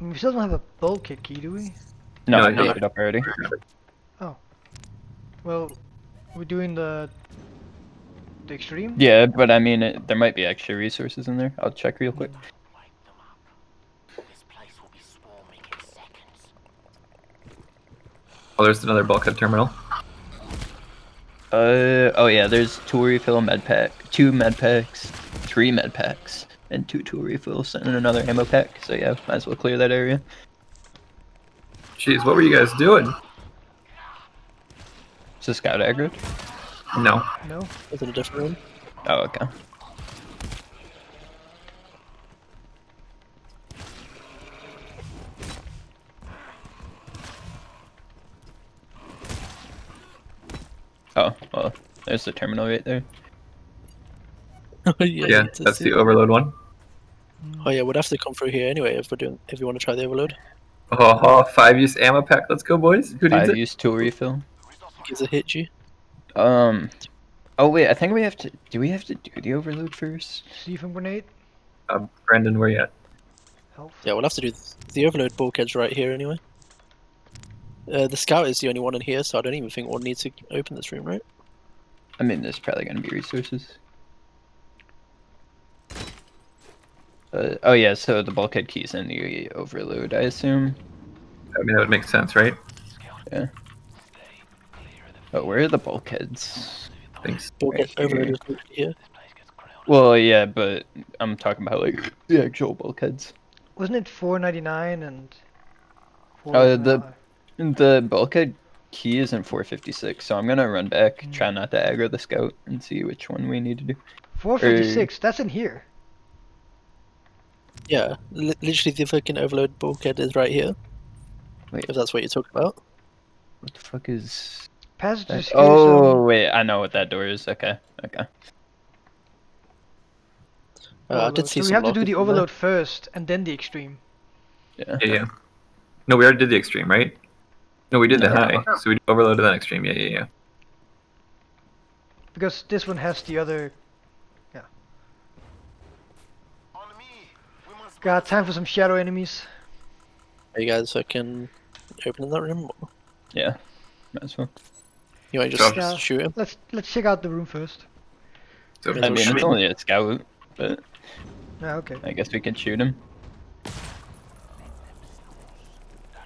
We still don't have a bulkhead key, do we? No, No, I no. picked it up already. Oh. Well, we're doing the the extreme. Yeah, but I mean it, there might be extra resources in there. I'll check real quick. Oh, there's another bulkhead terminal. Uh oh yeah, there's two refill med pack, two med packs, three med packs, and two tool refills and another ammo pack. So yeah, might as well clear that area. Jeez, what were you guys doing? Is this scout aggro? No. No. Is it a different room? Oh okay. Oh well, there's the terminal right there. yeah, Yeah, that's the overload one. Oh yeah, we'd have to come through here anyway if we're doing if you want to try the overload. Oh, oh, five use ammo pack. Let's go, boys. Who needs Five it? use tool refill. Does it hit you? Um. Oh wait, I think we have to. Do we have to do the overload first? Stephen grenade. Uh, Brandon, where you at? Health. Yeah, we'll have to do the overload bulkhead's right here anyway. Uh, the scout is the only one in here, so I don't even think we'll need to open this room, right? I mean, there's probably gonna be resources. Uh, oh yeah, so the bulkhead keys in the overload, I assume. I mean, that would make sense, right? Yeah. But where are the bulkheads? Thanks. Bulkhead Right overload here. is here. Well, yeah, but I'm talking about like the actual bulkheads. Wasn't it 499 and? Oh, the- 499? The bulkhead key is in 456, so I'm gonna run back, Mm. try not to aggro the scout, and see which one we need to do. 456. That's in here. Yeah, li- literally the fucking overload bulkhead is right here. Wait. If that's what you're talking about. What the fuck is? Passage That? Oh zone. wait, I know what that door is. Okay, okay. Uh, I did see so we have to do the in there. overload first and then the extreme. Yeah. Yeah, yeah. No, we already did the extreme, right? No, we did the No. high. So we overloaded that extreme. Yeah, yeah, yeah. Because this one has the other. On me. Got time for some shadow enemies. Are you guys fucking opening that room? Yeah, might as well. You might just Yeah. shoot him. Let's let's check out the room first. So Yeah, I don't mean, it's him. only a scout, but Yeah, okay. I guess we can shoot him.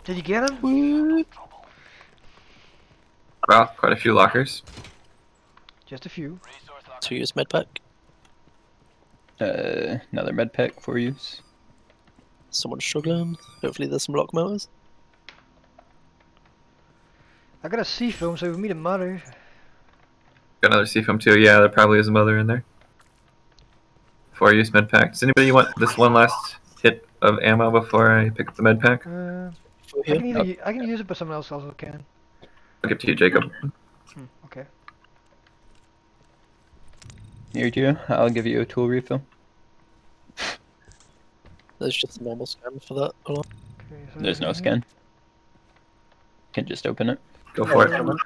Did you get him? Wow, quite a few lockers. Just a few. Resource locker. To use medpack. Uh, another med pack for use. Someone's struggling. Hopefully there's some lock melters. I got a C-foam, so we meet a mother. Got another C-foam too. Yeah, there probably is a mother in there. Four use med pack. Does anybody want this one last hit of ammo before I pick up the med pack? Uh, I can here. either u- I can use it, but someone else also can. I'll give it to you, Jacob. Hmm, okay. Here, Gio. I'll give you a tool refill. There's just a normal scan for that. Hold on. okay so There's no scan. Can just open it. Go for it. Uh,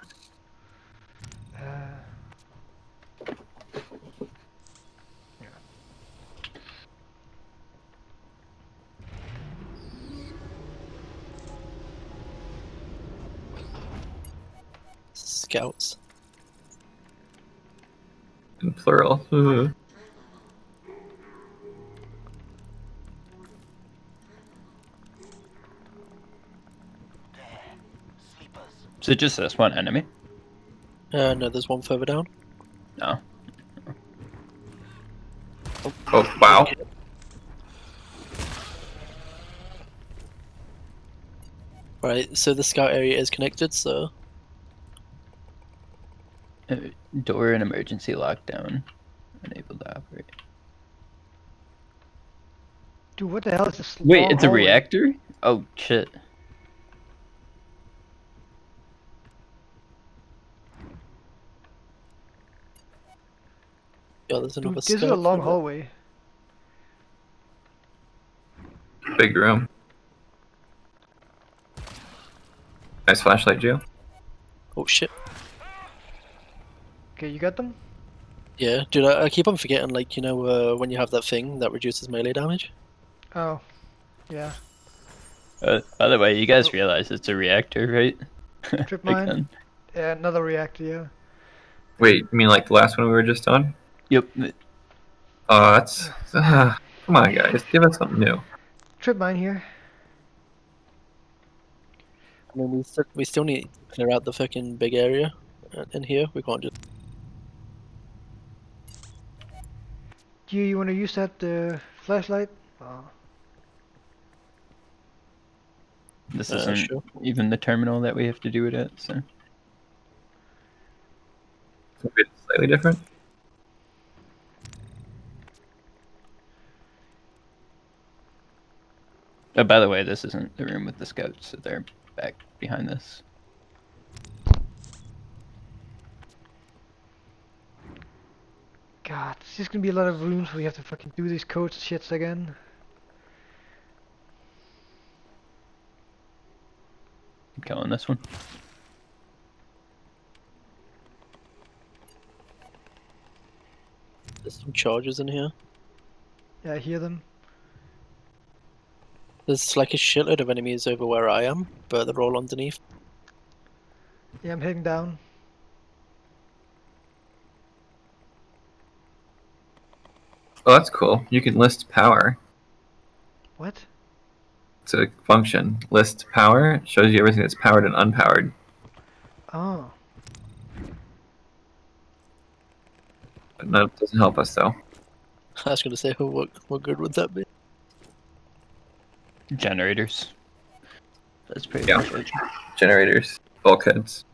Scouts. In plural. Ooh. Is it just this one enemy? Uh, no, there's one further down. No. Oh, wow. Right, so the scout area is connected, so Uh, door and emergency lockdown. Unable to operate. dude, what the hell is this? Wait, long it's a reactor? Oh shit. yeah, there's another Dude, this is a long further- hallway. Big room. Nice flashlight, Joe. Oh shit. Okay, you got them? Yeah, dude, I, I keep on forgetting, like, you know, uh, when you have that thing that reduces melee damage? Oh, yeah. Uh, by the way, you guys realize it's a reactor, right? Trip mine? Yeah, another reactor. Yeah. Wait, you mean like the last one we were just on? Yep. Oh, that's. Uh, come on, guys. Give us something new. Trip mine here. I mean, we still, we still need to clear out the fucking big area uh, in here. We can't just. Do you, you want to use that uh, flashlight? Oh. This Uh, isn't sure. even the terminal that we have to do it at, so. Maybe it's slightly different. Oh, by the way, this isn't the room with the scouts, so they're back behind this. God, it's just gonna be a lot of rooms where you have to fucking do these codes shits again. Keep killing this one. There's some charges in here. Yeah, I hear them. There's like a shitload of enemies over where I am, but they're all underneath. Yeah, I'm heading down. Oh, that's cool. You can list power. What? It's a function. List power shows you everything that's powered and unpowered. Oh. But no, it doesn't help us though. I was gonna say, what, what good would that be? Generators. That's pretty Yeah. much it. Generators, bulkheads.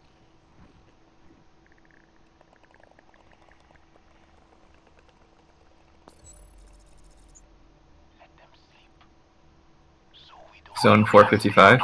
Zone 455.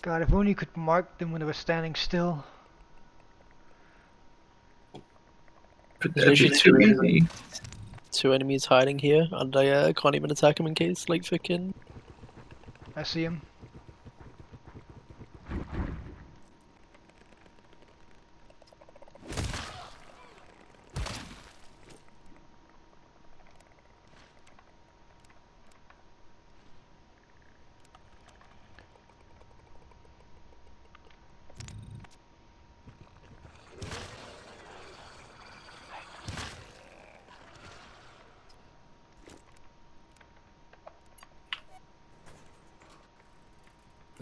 God, if only you could mark them when they were standing still. But There's that'd be usually too two easy. two enemies hiding here, and I uh, can't even attack them in case, like, fucking. I see him.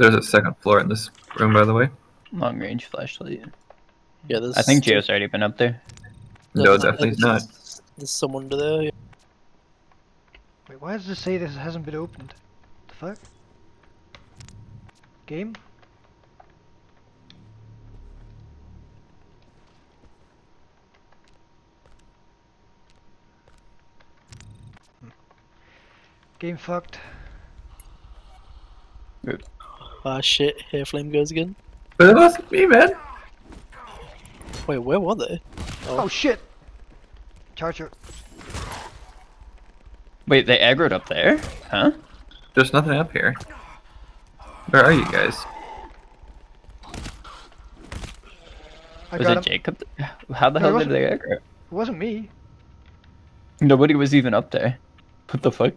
There's a second floor in this room, by the way. Long range flashlight. Yeah, this. I think Geo's already been up there. No, there's- definitely not. There's, there's someone under there. yeah. Wait, why does it say this hasn't been opened? The fuck? Game? Hmm. Game fucked. Ah shit, here flame goes again. But it wasn't me, man. Wait, where were they? Oh, shit! Charger. Wait, they aggroed up there? Huh? There's nothing up here. Where are you guys? I Was got it him. Jacob? How the No, hell did they aggro? It wasn't me. Nobody was even up there. What the fuck?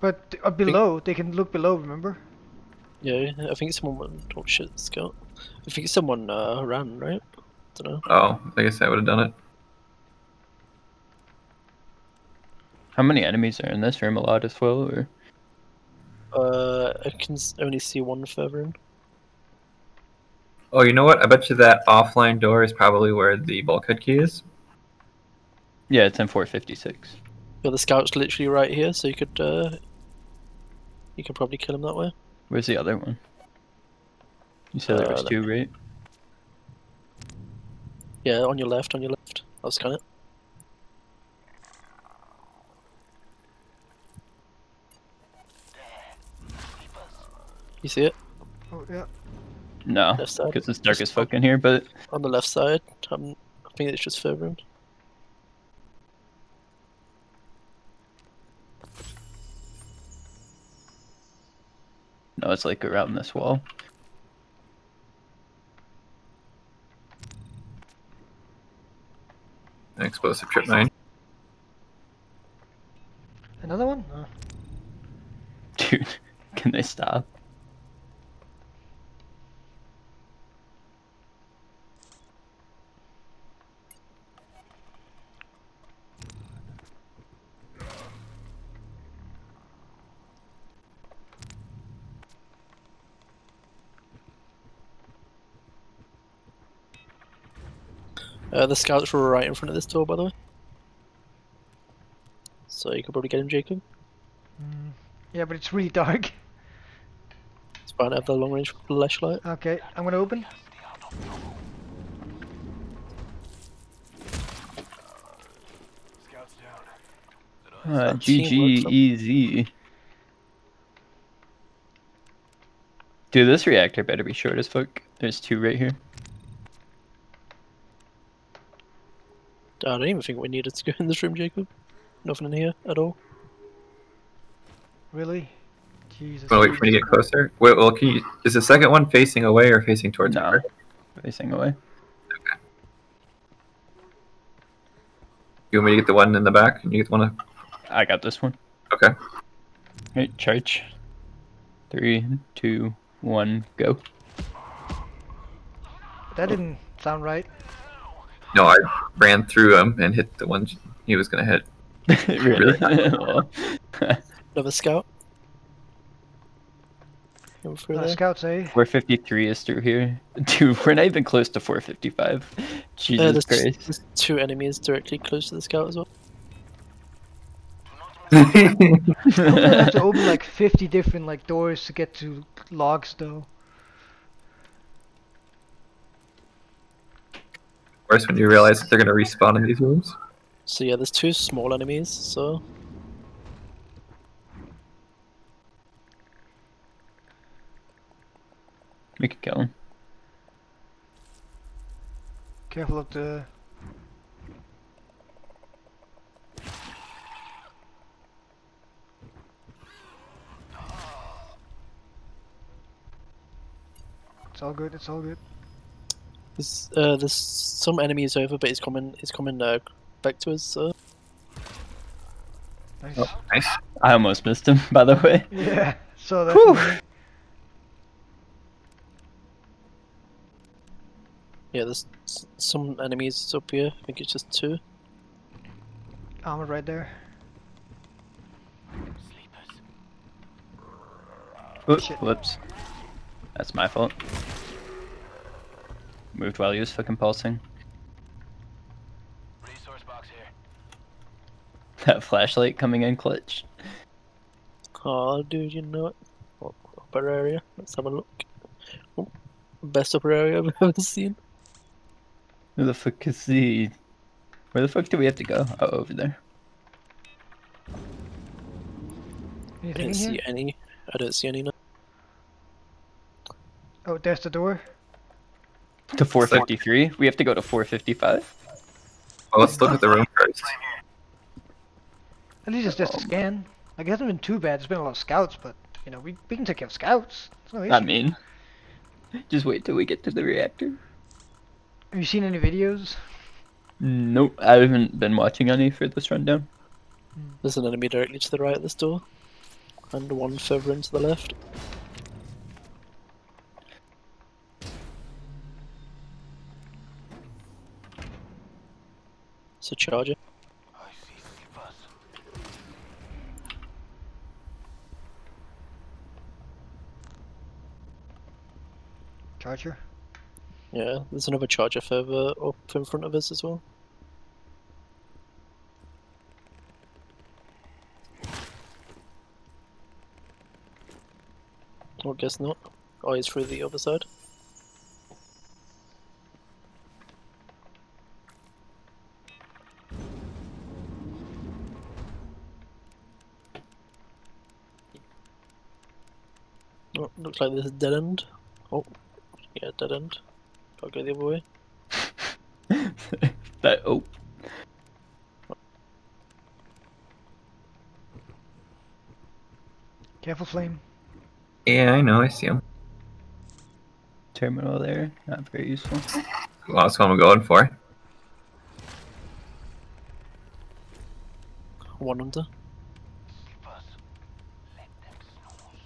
But uh, below, they can look below, remember? Yeah, I think someone went. Oh shit, scout. I think someone uh, ran, right? Don't know. Oh, I guess I would have done it. How many enemies are in this room? A lot as well, or Uh, I can only see one further in. Oh, you know what? I bet you that offline door is probably where the bulkhead key is. yeah, it's in 456. Yeah, the scout's literally right here, so you could uh, you could probably kill him that way. Where's the other one? You said there Uh, was let two, right? Yeah, on your left, on your left. I'll scan it. You see it Oh, yeah. No, left side? because it's dark Just as fuck in here. But on the left side. Um, I think it's just further in. No, it's like around this wall. An explosive trip mine. Another one? Oh. Dude, can they stop? Uh, the scouts were right in front of this door, by the way. So you could probably get him, Jacob. Mm. Yeah, but it's really dark. It's fine. I have the long range flashlight. Okay, I'm gonna open. Scouts down. Uh, That teamwork, GGEZ. Dude, this reactor better be short as fuck. There's two right here. I don't even think we needed to go in this room, Jacob. Nothing in here at all. Really? Jesus. Want to wait for me to get closer? Wait, well, can you? Is the second one facing away or facing towards No. her? Facing away. You want me to get the one in the back, and you get the one? in- I got this one. Okay. Right, charge. Three, two, one, go. That didn't sound right. No, I ran through him and hit the one he was gonna hit. really? Well, Another scout. Go through Uh, scouts, eh? 453 is through here. Dude, we're not even close to 455. Uh, Jesus there's, Christ. there's two enemies directly close to the scout as well. I have to open like 50 different like doors to get to logs though. worse when you realize that they're gonna respawn in these rooms. So yeah, there's two small enemies, so... We could kill them. Careful of the... It's all good, it's all good. There's, uh, there's some enemies over, but he's coming. He's coming uh, back to us. So Nice. Oh, nice. I almost missed him, by the way. Yeah. So that's yeah, there's some enemies up here. I think it's just two. armor right there. Whoop, Shit. whoops. That's my fault. Moved while he was fucking pulsing. Resource box here. That flashlight coming in clutch. Oh, dude, you know it. Oh, upper area. Let's have a look. Oh, best upper area I've ever seen. Where the fuck is he? Where the fuck do we have to go? Oh, over there. I Anything didn't see any. I don't see any. No. Oh, there's the door. To 453? We have to go to 455? Well, let's look at the room first. At least it's just a scan. Like it hasn't been too bad. There's been a lot of scouts, but you know we we can take care of scouts. It's no issue. I mean, just wait till we get to the reactor. Have you seen any videos? Nope, I haven't been watching any for this rundown. Hmm. There's an enemy directly to the right of this door, and one further into the left. It's a charger. I see Sivas. Charger. Yeah, there's another charger further uh, up in front of us as well. I guess not. Oh, he's through the other side. Oh, looks like this is dead end. Oh, yeah, dead end. Gotta go the other way. that oh, Careful, flame. Yeah, I know. I see him. terminal there, not very useful. Well, that's what I'm going for. One under. Sivas. Let them snooze.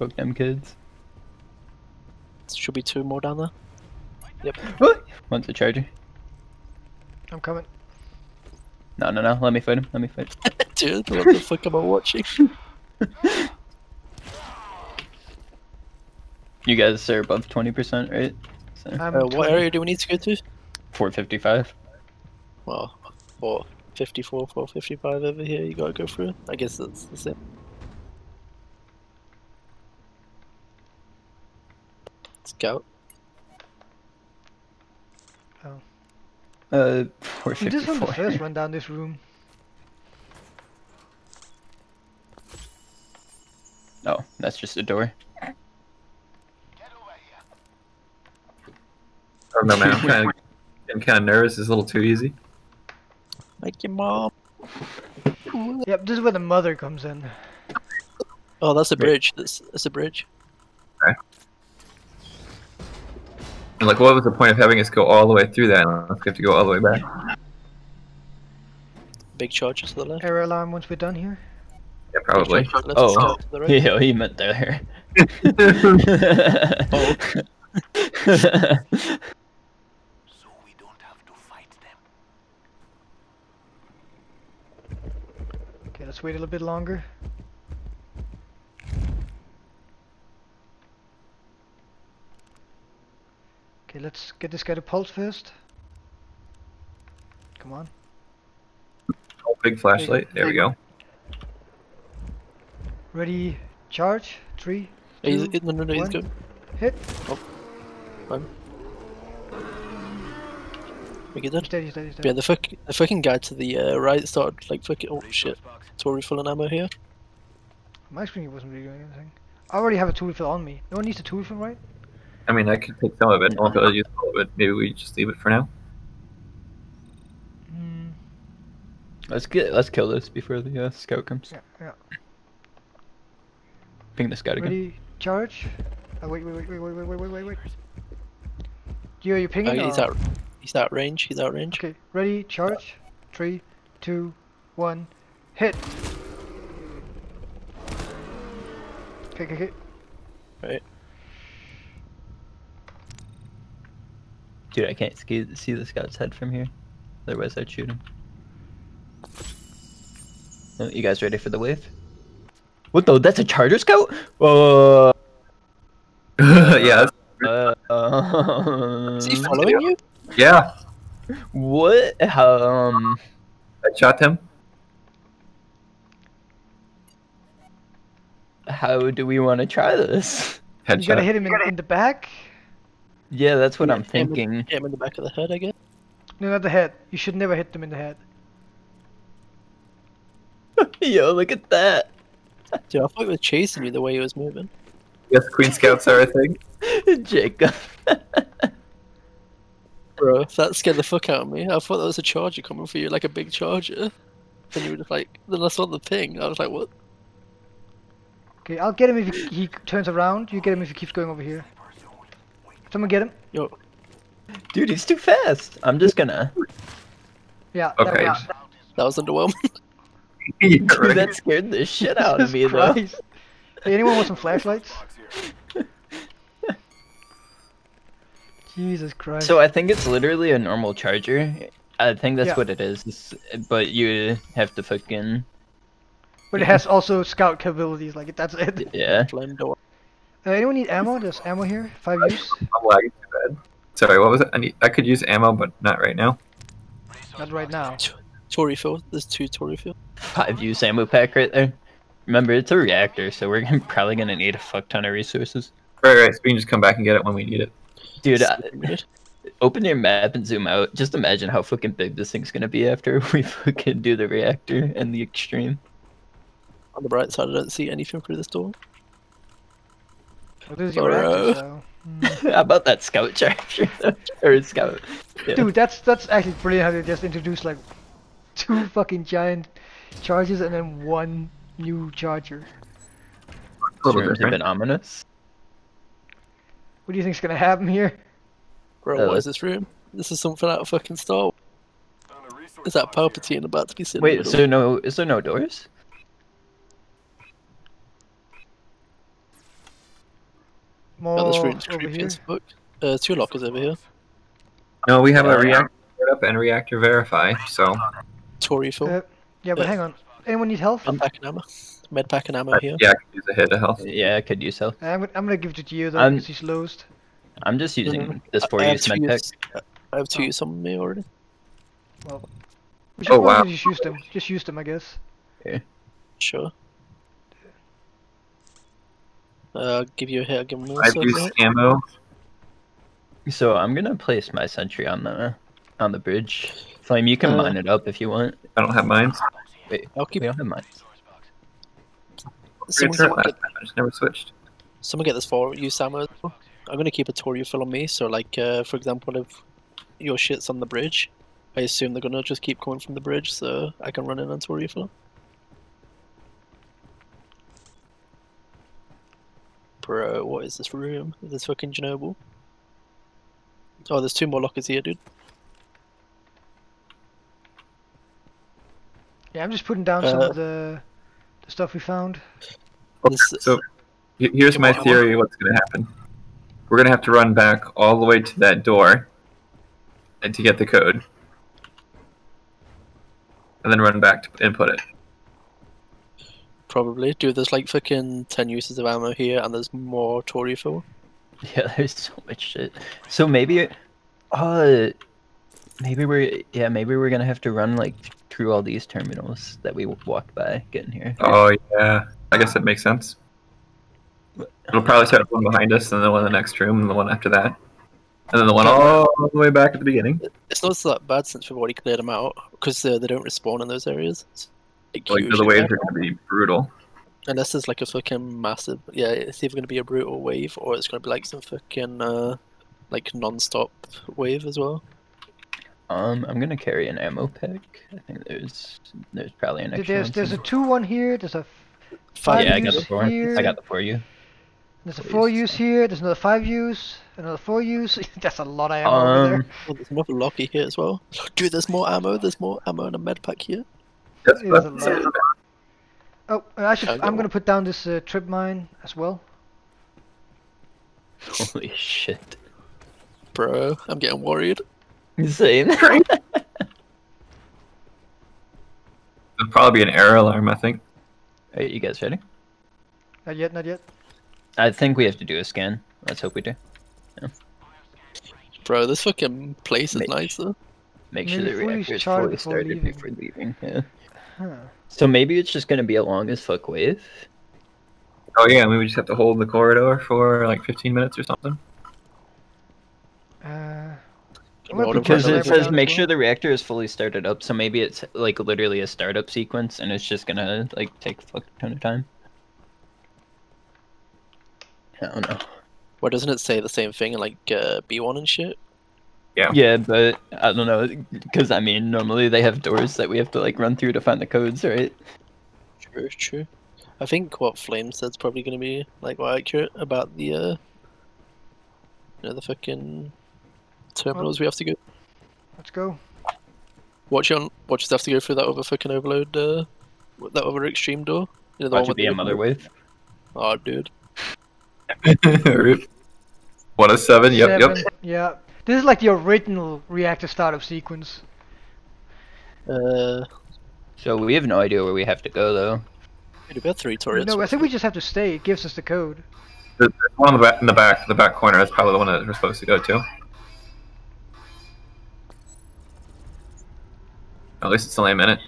Fuck them kids. Should be two more down there. Yep. What? Wants a charger? I'm coming. No, no, no. Let me fight him. Let me fight. Dude, what the fuck am I watching? You guys are above 20%, right? So, I'm Uh, what area do we need to go to? 455. Well, 454, 455 over here, you gotta go through. I guess that's the same. Scout. Uh, We just won the first run down this room. Oh, that's just a door. Get over here. I don't know, man. I'm kind of getting kind of nervous. It's a little too easy. Like your mom. Yep, this is where the mother comes in. Oh, that's a bridge. That's, that's a bridge. And like, what was the point of having us go all the way through that? unless we have to go all the way back. Big charger to the left. Error alarm once we're done here. Yeah, probably. charger oh. to the left, Oh. to the right. Yeah, he meant there. Oh. So we don't have to fight them. Okay, let's wait a little bit longer. Okay, let's get this guy to pulse first. Come on. Oh, big flashlight. There we go. Ready, charge. Three, Yeah, he's, two, no, no, no, he's one. good. hit. Fine. We get that? Steady, steady, steady. Yeah, the fuck, the fucking guy to the uh, right started like fucking. Oh shit! Resource box. tool refill of ammo here. My screen wasn't really doing anything. I already have a tool fill on me. No one needs a tool fill, right? I mean, I could take some of it. I won't be able to use all of it. Maybe we just leave it for now. Hmm. let's get let's kill this before the uh, scout comes. Yeah, yeah. Ping the scout again. Ready, charge. Oh, wait, wait, wait, wait, wait, wait, wait, wait, wait, wait. Gio, you pinging? he's or- out. He's out range. He's out range. Okay, ready, charge. Three, two, one, hit. Okay, okay, okay. Right. Dude, I can't see, see the scout's head from here. Otherwise, I'd shoot him. Oh, you guys ready for the wave? What the? That's a charger scout? Uh, yeah, uh, uh, Is he following you? yeah. What? Um, I shot him. how do we want to try this? You gotta hit him in, in the back. Yeah, that's what I'm Hit him in- thinking. Hit him in the back of the head, I guess. No, not the head. You should never hit them in the head. Yo, look at that. Dude, I thought he was chasing you the way he was moving. Yes, Queen Scouts are a thing. Jacob. Bro, that scared the fuck out of me. I thought that was a charger coming for you, like a big charger. And you were just like, then I saw the ping. I was like, what? Okay, I'll get him if he, he turns around. You get him if he keeps going over here. Someone get him. Yo, Dude, he's too fast. I'm just gonna. Yeah, Okay. that works. that was underwhelming. Yeah, Dude, right. that scared the shit out of me, Jesus though. Hey, anyone want some flashlights? Jesus Christ. So I think it's literally a normal charger. I think that's Yeah. what it is. It's- but you have to fucking but it has also scout capabilities. Like that's it. yeah. Flame door. Uh, anyone need ammo? There's ammo here. Five use. I'm lagging too bad. Sorry, what was it? I need. I could use ammo, but not right now. Not right now. tool refill. There's two tool refill. Five use ammo pack right there. Remember, it's a reactor, so we're gonna, probably gonna need a fuck ton of resources. Right, right. So we can just come back and get it when we need it. Dude, I, open your map and zoom out. Just imagine how fucking big this thing's gonna be after we fucking do the reactor and the extreme. On the bright side, I don't see anything through this door. Well, this is your Bro. reactor, so. mm. How about that scout charger? or scout? Yeah. Dude, that's that's actually brilliant how they just introduced like two fucking giant charges and then one new charger. A little Shrooms have different. been ominous. What do you think's gonna happen here? Bro, Uh, what is this room? This is something out of fucking Star Wars. Found a resource Is that. Palpatine about to be sitting Wait, in the is there no is there no doors? More Oh, this room's over creepy here. as fuck. Uh, two lockers over here. No, we have Yeah. a reactor start up and reactor verify. So tool refill. Uh, yeah, but Yeah. hang on. Anyone need health? I'm back and ammo. Med pack and ammo I- here. yeah, I could use a hit of health. Yeah, I could use health. I'm, gonna- I'm gonna give it to Gio though because he's lowest. I'm just using Mhm. this for four I have use two med pack. use- I have two use on me already. We should Oh, wow. just use them. Just use them, I guess. Yeah. Sure. Uh, I'll give you a hit. I'll give him a I've used hit. ammo. So I'm gonna place my sentry on the on the bridge. Flame, you can Uh, line it up if you want. I don't have mines. Wait, I'll We keep. don't have mines. Someone, Return someone, get. I just never switched. someone get this for use ammo. I'm gonna keep a tool refill on me. So, like, uh, for example, if your shit's on the bridge, I assume they're gonna just keep coming from the bridge, so I can run in on Tory Bro, what is this room? Is this fucking Chernobyl? Oh, there's two more lockers here, dude. Yeah, I'm just putting down some Uh, of the the stuff we found. Okay, so here's my on, come theory. What's going to happen? We're going to have to run back all the way to that door, and to get the code, and then run back to input it. Probably. Dude, there's like fucking 10 uses of ammo here, and there's more tool refill. Yeah, there's so much shit. So maybe, uh, maybe we're yeah maybe we're gonna have to run like through all these terminals that we walked by getting here. Oh yeah, I guess that makes sense. It'll probably set up one behind us, and then one in the next room, and the one after that, and then the one all the way back at the beginning. It's not that bad since we've already cleared them out, because uh, they don't respawn in those areas. It's, like, Like the usually waves are going to be brutal. Unless there's like a fucking massive. Yeah, it's either going to be a brutal wave, or it's going to be like some fucking, uh, like non stop wave as well. Um, I'm gonna carry an ammo pack. I think there's there's probably an extra There's one there's a two one here. There's a five. Yeah, I got the four. here. I got the four you. There's a Please. four use here. There's another five use. Another four use. That's a lot of ammo over there. Um, Oh, there's another Locky here as well. Dude, there's more ammo. There's more ammo in a med pack here. That's, It is a lot. Oh, I should. I'll I'm gonna put down this uh, trip mine as well. holy shit. Bro, I'm getting worried. Insane. It'll probably be an error alarm, I think. Alright, you guys ready? Not yet. Not yet. I think we have to do a scan. Let's hope we do. Bro, this fucking place is Mate. nice though. Make sure Maybe the fully reactor is charged fully started leaving. before leaving. Yeah. Huh. So maybe it's just gonna be a long as fuck wave. Oh yeah, maybe we just have to hold the corridor for like 15 minutes or something. Uh, know I'm what gonna I'm put Because it says make sure the reactor is fully started up, so maybe it's like literally a startup sequence, and it's just gonna like take a fuck ton of time. I don't know. Why doesn't it say the same thing in like uh, B1 and shit? Yeah, Yeah, but I don't know, because I mean, normally they have doors that we have to like run through to find the codes, right? True, true. I think what Flame said's probably gonna be like quite accurate about the uh, you know, the fucking terminals we have to go. Let's go. Watch on, watch us have to go through that other fucking overload, uh, that other extreme door. You know, the Watch one it with be the a mother wave. Oh, dude. Rip. One of seven. Yep, Seven. yep. Yeah. This is like the original reactor startup sequence. Uh, So we have no idea where we have to go though. dude, we had three turrets. no, I think we just have to stay. It gives us the code. There's there's one on the back, in the back, the back corner. That's probably the one that we're supposed to go to. At least it's only a minute.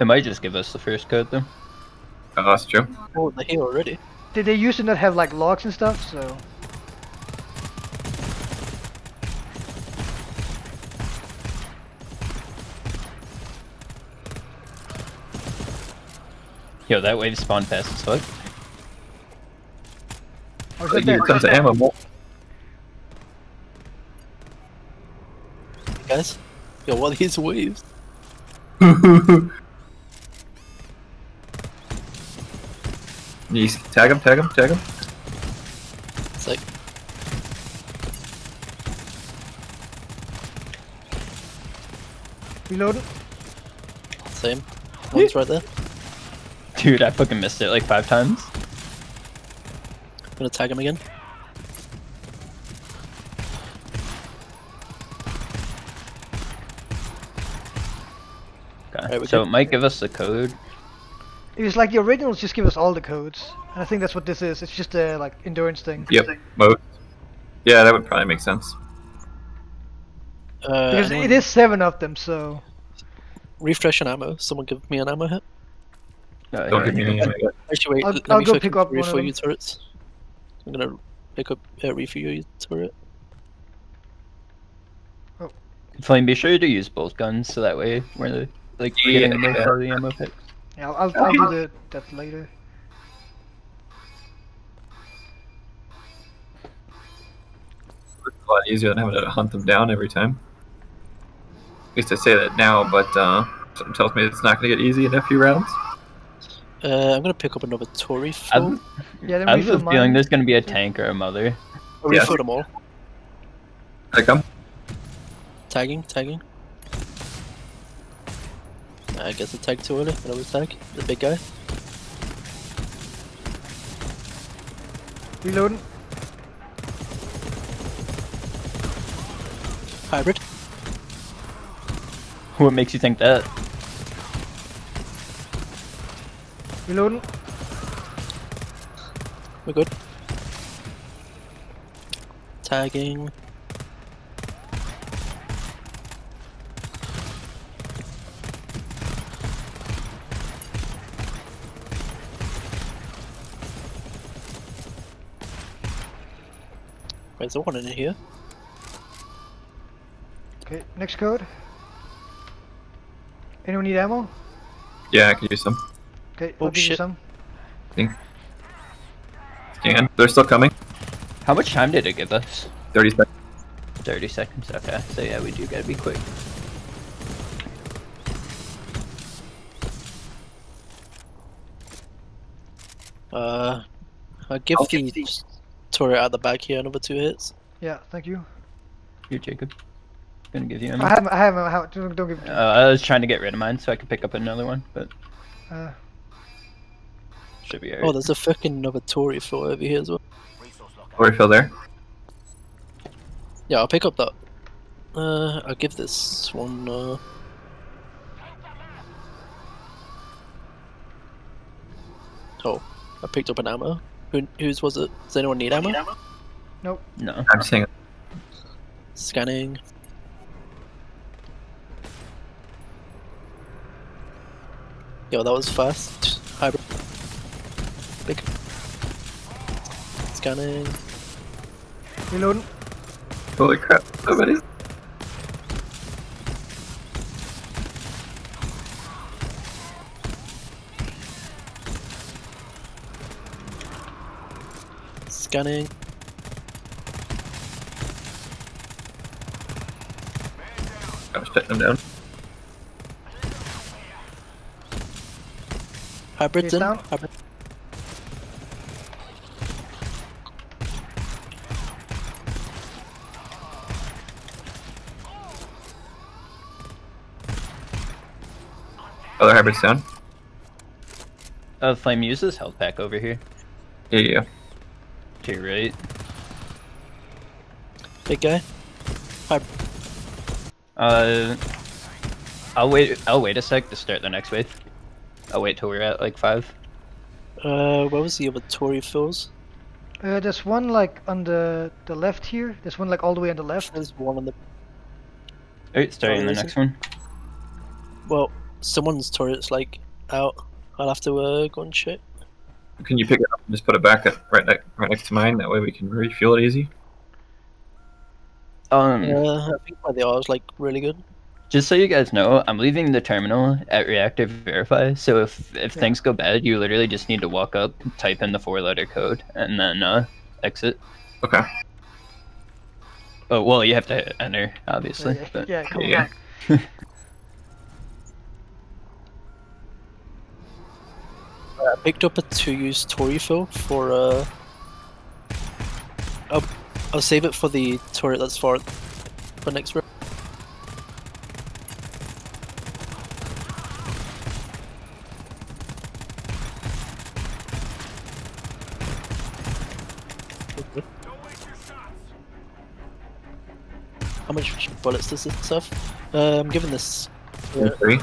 It might just give us the first code though. Oh, that's true. Oh, they're here already. Did they used to not have like logs and stuff? So Yo, that wave spawned fast as fuck. Oh, is Like, that you there? tons of ammo. Mo- Guys, yo, what are these waves? you tag him, tag him, tag him. It's like, Reloaded. same. One's right there. Dude, I fucking missed it like five times. I'm gonna tag him again. Okay. Alright, we so good? it might give us the code. It was like the originals just give us all the codes, and I think that's what this is. It's just a like endurance thing. Yep. Most. Yeah, that would probably make sense. Uh, Because anyone- it is seven of them, so refresh an ammo. Someone give me an ammo hit. Uh, Don't give me any. Actually, wait. I'll- let I'll me go pick up one of refill them. your turrets. I'm gonna pick up uh, refill your turret. Flame, be sure to use both guns so that way we're the, like we're getting the most Yeah. out of the ammo picks. yeah, I'll, I'll, I'll do the, that later. It's a lot easier than having to hunt them down every time. At least I say that now, but uh, something tells me it's not going to get easy in a few rounds. Uh, I'm gonna pick up another Tory I full. have, Yeah, then I have a feeling mine. there's gonna be a tank or a mother. I'll Yeah. refill them all. Here I come. Tagging, tagging. I guess I tagged too early. Another tag. The big guy. Reloading. Hybrid. What makes you think that? Reloading. We're good. Tagging. Wait, is one in here? Okay, next code. Anyone need ammo? Yeah, I can use some. Okay, Oh, I'll give you shit. some. Scan. They're still coming. How much time did it give us? 30 seconds. 30 seconds, okay. So yeah, we do gotta be quick. Uh, I'll give I'll the give turret at the back here another two hits. Yeah, thank you. Here, Jacob. Gonna give you I ammo. haven't, I haven't, I haven't don't, don't give Uh. I was trying to get rid of mine so I could pick up another one, but Uh, should be Oh, there's a fucking another tool refill over here as well. Resource locker. Or refill there. Yeah, I'll pick up that. Uh, I'll give this one. Uh... Oh, I picked up an ammo. Who, whose was it? Does anyone need ammo? Nope. No. I'm saying Scanning. Yo, that was fast. Hybrid. Big. Scanning. reloading. holy crap, somebody. Scanning. I was shutting them down. Hybrids He's in. down. Other hybrids down. Uh, Flame uses health pack over here. Yeah, yeah. To your right. Big guy. Uh, I'll wait. I'll wait a sec to start the next wave. I'll wait till we're at like five. Uh, where was the other tool refills? Uh, there's one like on the the left here. There's one like all the way on the left. There's one on the. Alright, starting the is it? next one. Well, someone's turret's like out. I'll have to uh, go and check. Can you pick it up and just put it back at, right, ne- right next to mine? That way we can refuel it easy. Um, yeah, I think my they are is like really good. just so you guys know, I'm leaving the terminal at reactor verify. So if if Yeah. things go bad, you literally just need to walk up, type in the four-letter code, and then uh, exit. Okay. Oh well, you have to enter, obviously. yeah, but- yeah, come Yeah. I picked up a two-use tool refill for uh. I'll, I'll save it for the turret that's for for next round. Don't waste your shots. How much bullets does this have? Uh, I'm giving this. Uh, Three.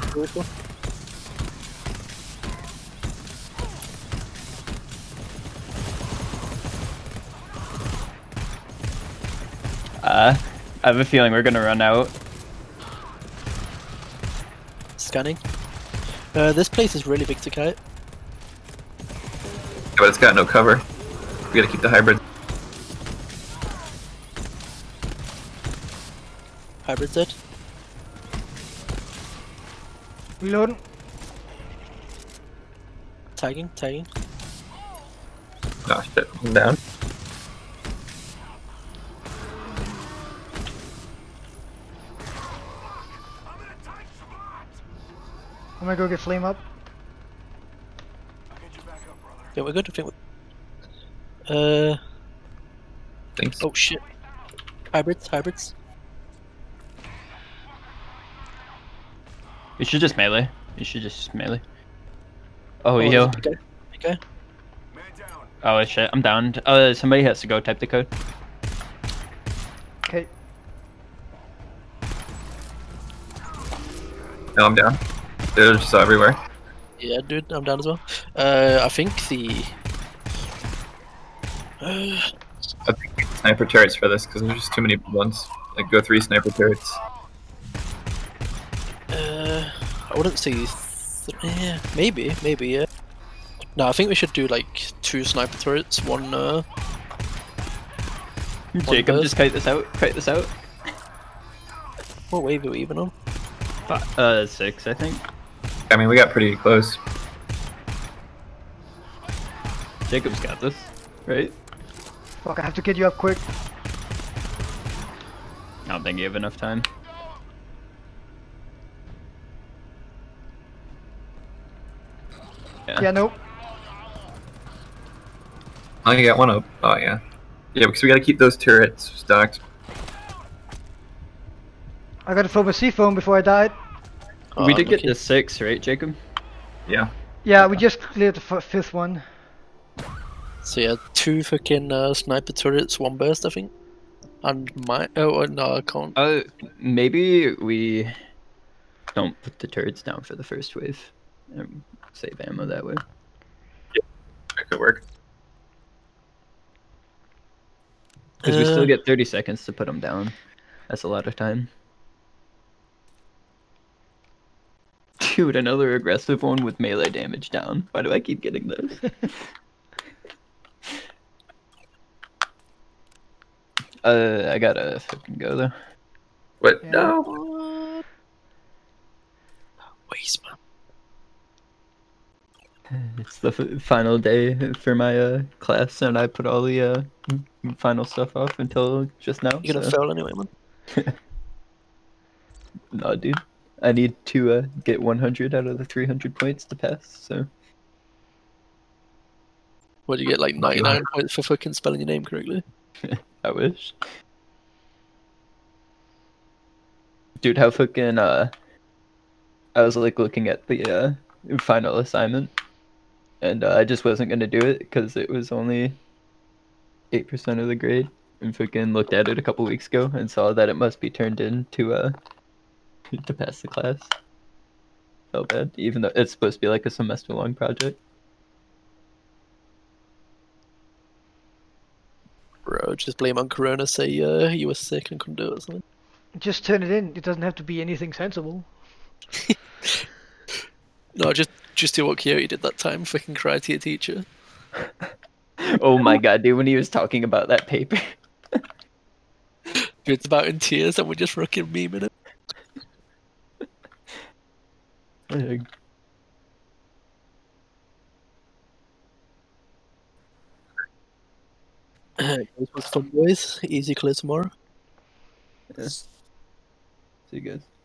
Uh, I have a feeling we're gonna run out. Scanning. Uh, this place is really big to kite. Yeah, but it's got no cover. We gotta keep the hybrid. Hybrid dead. Reloading. Tagging, tagging. Oh shit, I'm down. I'm in a tight spot. I'm gonna go get flame up. I'll get you back up, brother. Yeah, we're good. I think. we- Uh, Thanks. oh shit. Hybrids, hybrids. You should just melee. You should just melee. Oh, Oh, yo. there's a big guy. Big guy. Man down. Oh shit, I'm down. Uh, somebody has to go type the code. Okay. No, I'm down. They're just everywhere. Yeah, dude, I'm down as well. Uh, I think the. Uh, I think we need sniper turrets for this because there's just too many ones. Like go three sniper turrets. uh, I wouldn't say. Th- yeah, maybe, maybe, yeah. No, I think we should do like two sniper turrets. One. Uh, Jacob, bird. just kite this out. Kite this out. what wave are we even on? Fi- Uh, six, I think. I mean, we got pretty close. Jacob's got this, right? Fuck, I have to get you up quick. I don't think you have enough time. Yeah, nope. Oh, you got one up. Oh yeah. Yeah, because we gotta keep those turrets stocked. I gotta throw my C-foam before I died. We Oh, did get lucky. to six, right, Jacob? Yeah. Yeah, we just cleared the f- fifth one. So yeah, two fucking uh, sniper turrets, one burst, I think. And my oh uh, no, I can't. Uh, maybe we don't put the turrets down for the first wave. And save ammo that way. Yeah, That could work. Because we Uh, still get 30 seconds to put them down. That's a lot of time. Dude, another aggressive one with melee damage down. Why do I keep getting those? uh, I gotta fucking go though. What? Yeah. No. What? Waste man. It's the f- final day for my uh, class, and I put all the uh, final stuff off until just now. You're gonna so- fail anyway, man. No, dude. I need to uh, get 100 out of the 300 points to pass. So What do you get like 99 points for fucking spelling your name correctly? I wish. Dude, how fucking uh, I was like looking at the uh final assignment, and uh, I just wasn't gonna do it because it was only eight percent of the grade. And fucking looked at it a couple weeks ago and saw that it must be turned in to uh to pass the class. Felt bad, even though it's supposed to be like a semester long project. Bro, just blame on Corona, say uh, you were sick and couldn't do it or something. Just turn it in. It doesn't have to be anything sensible. No, just just do what Coyote did that time, fucking cry to your teacher. Oh my god, dude! When he was talking about that paper. It's about in tears and we're just fucking memeing it. It was fun, boys. Easy clear tomorrow. See you guys.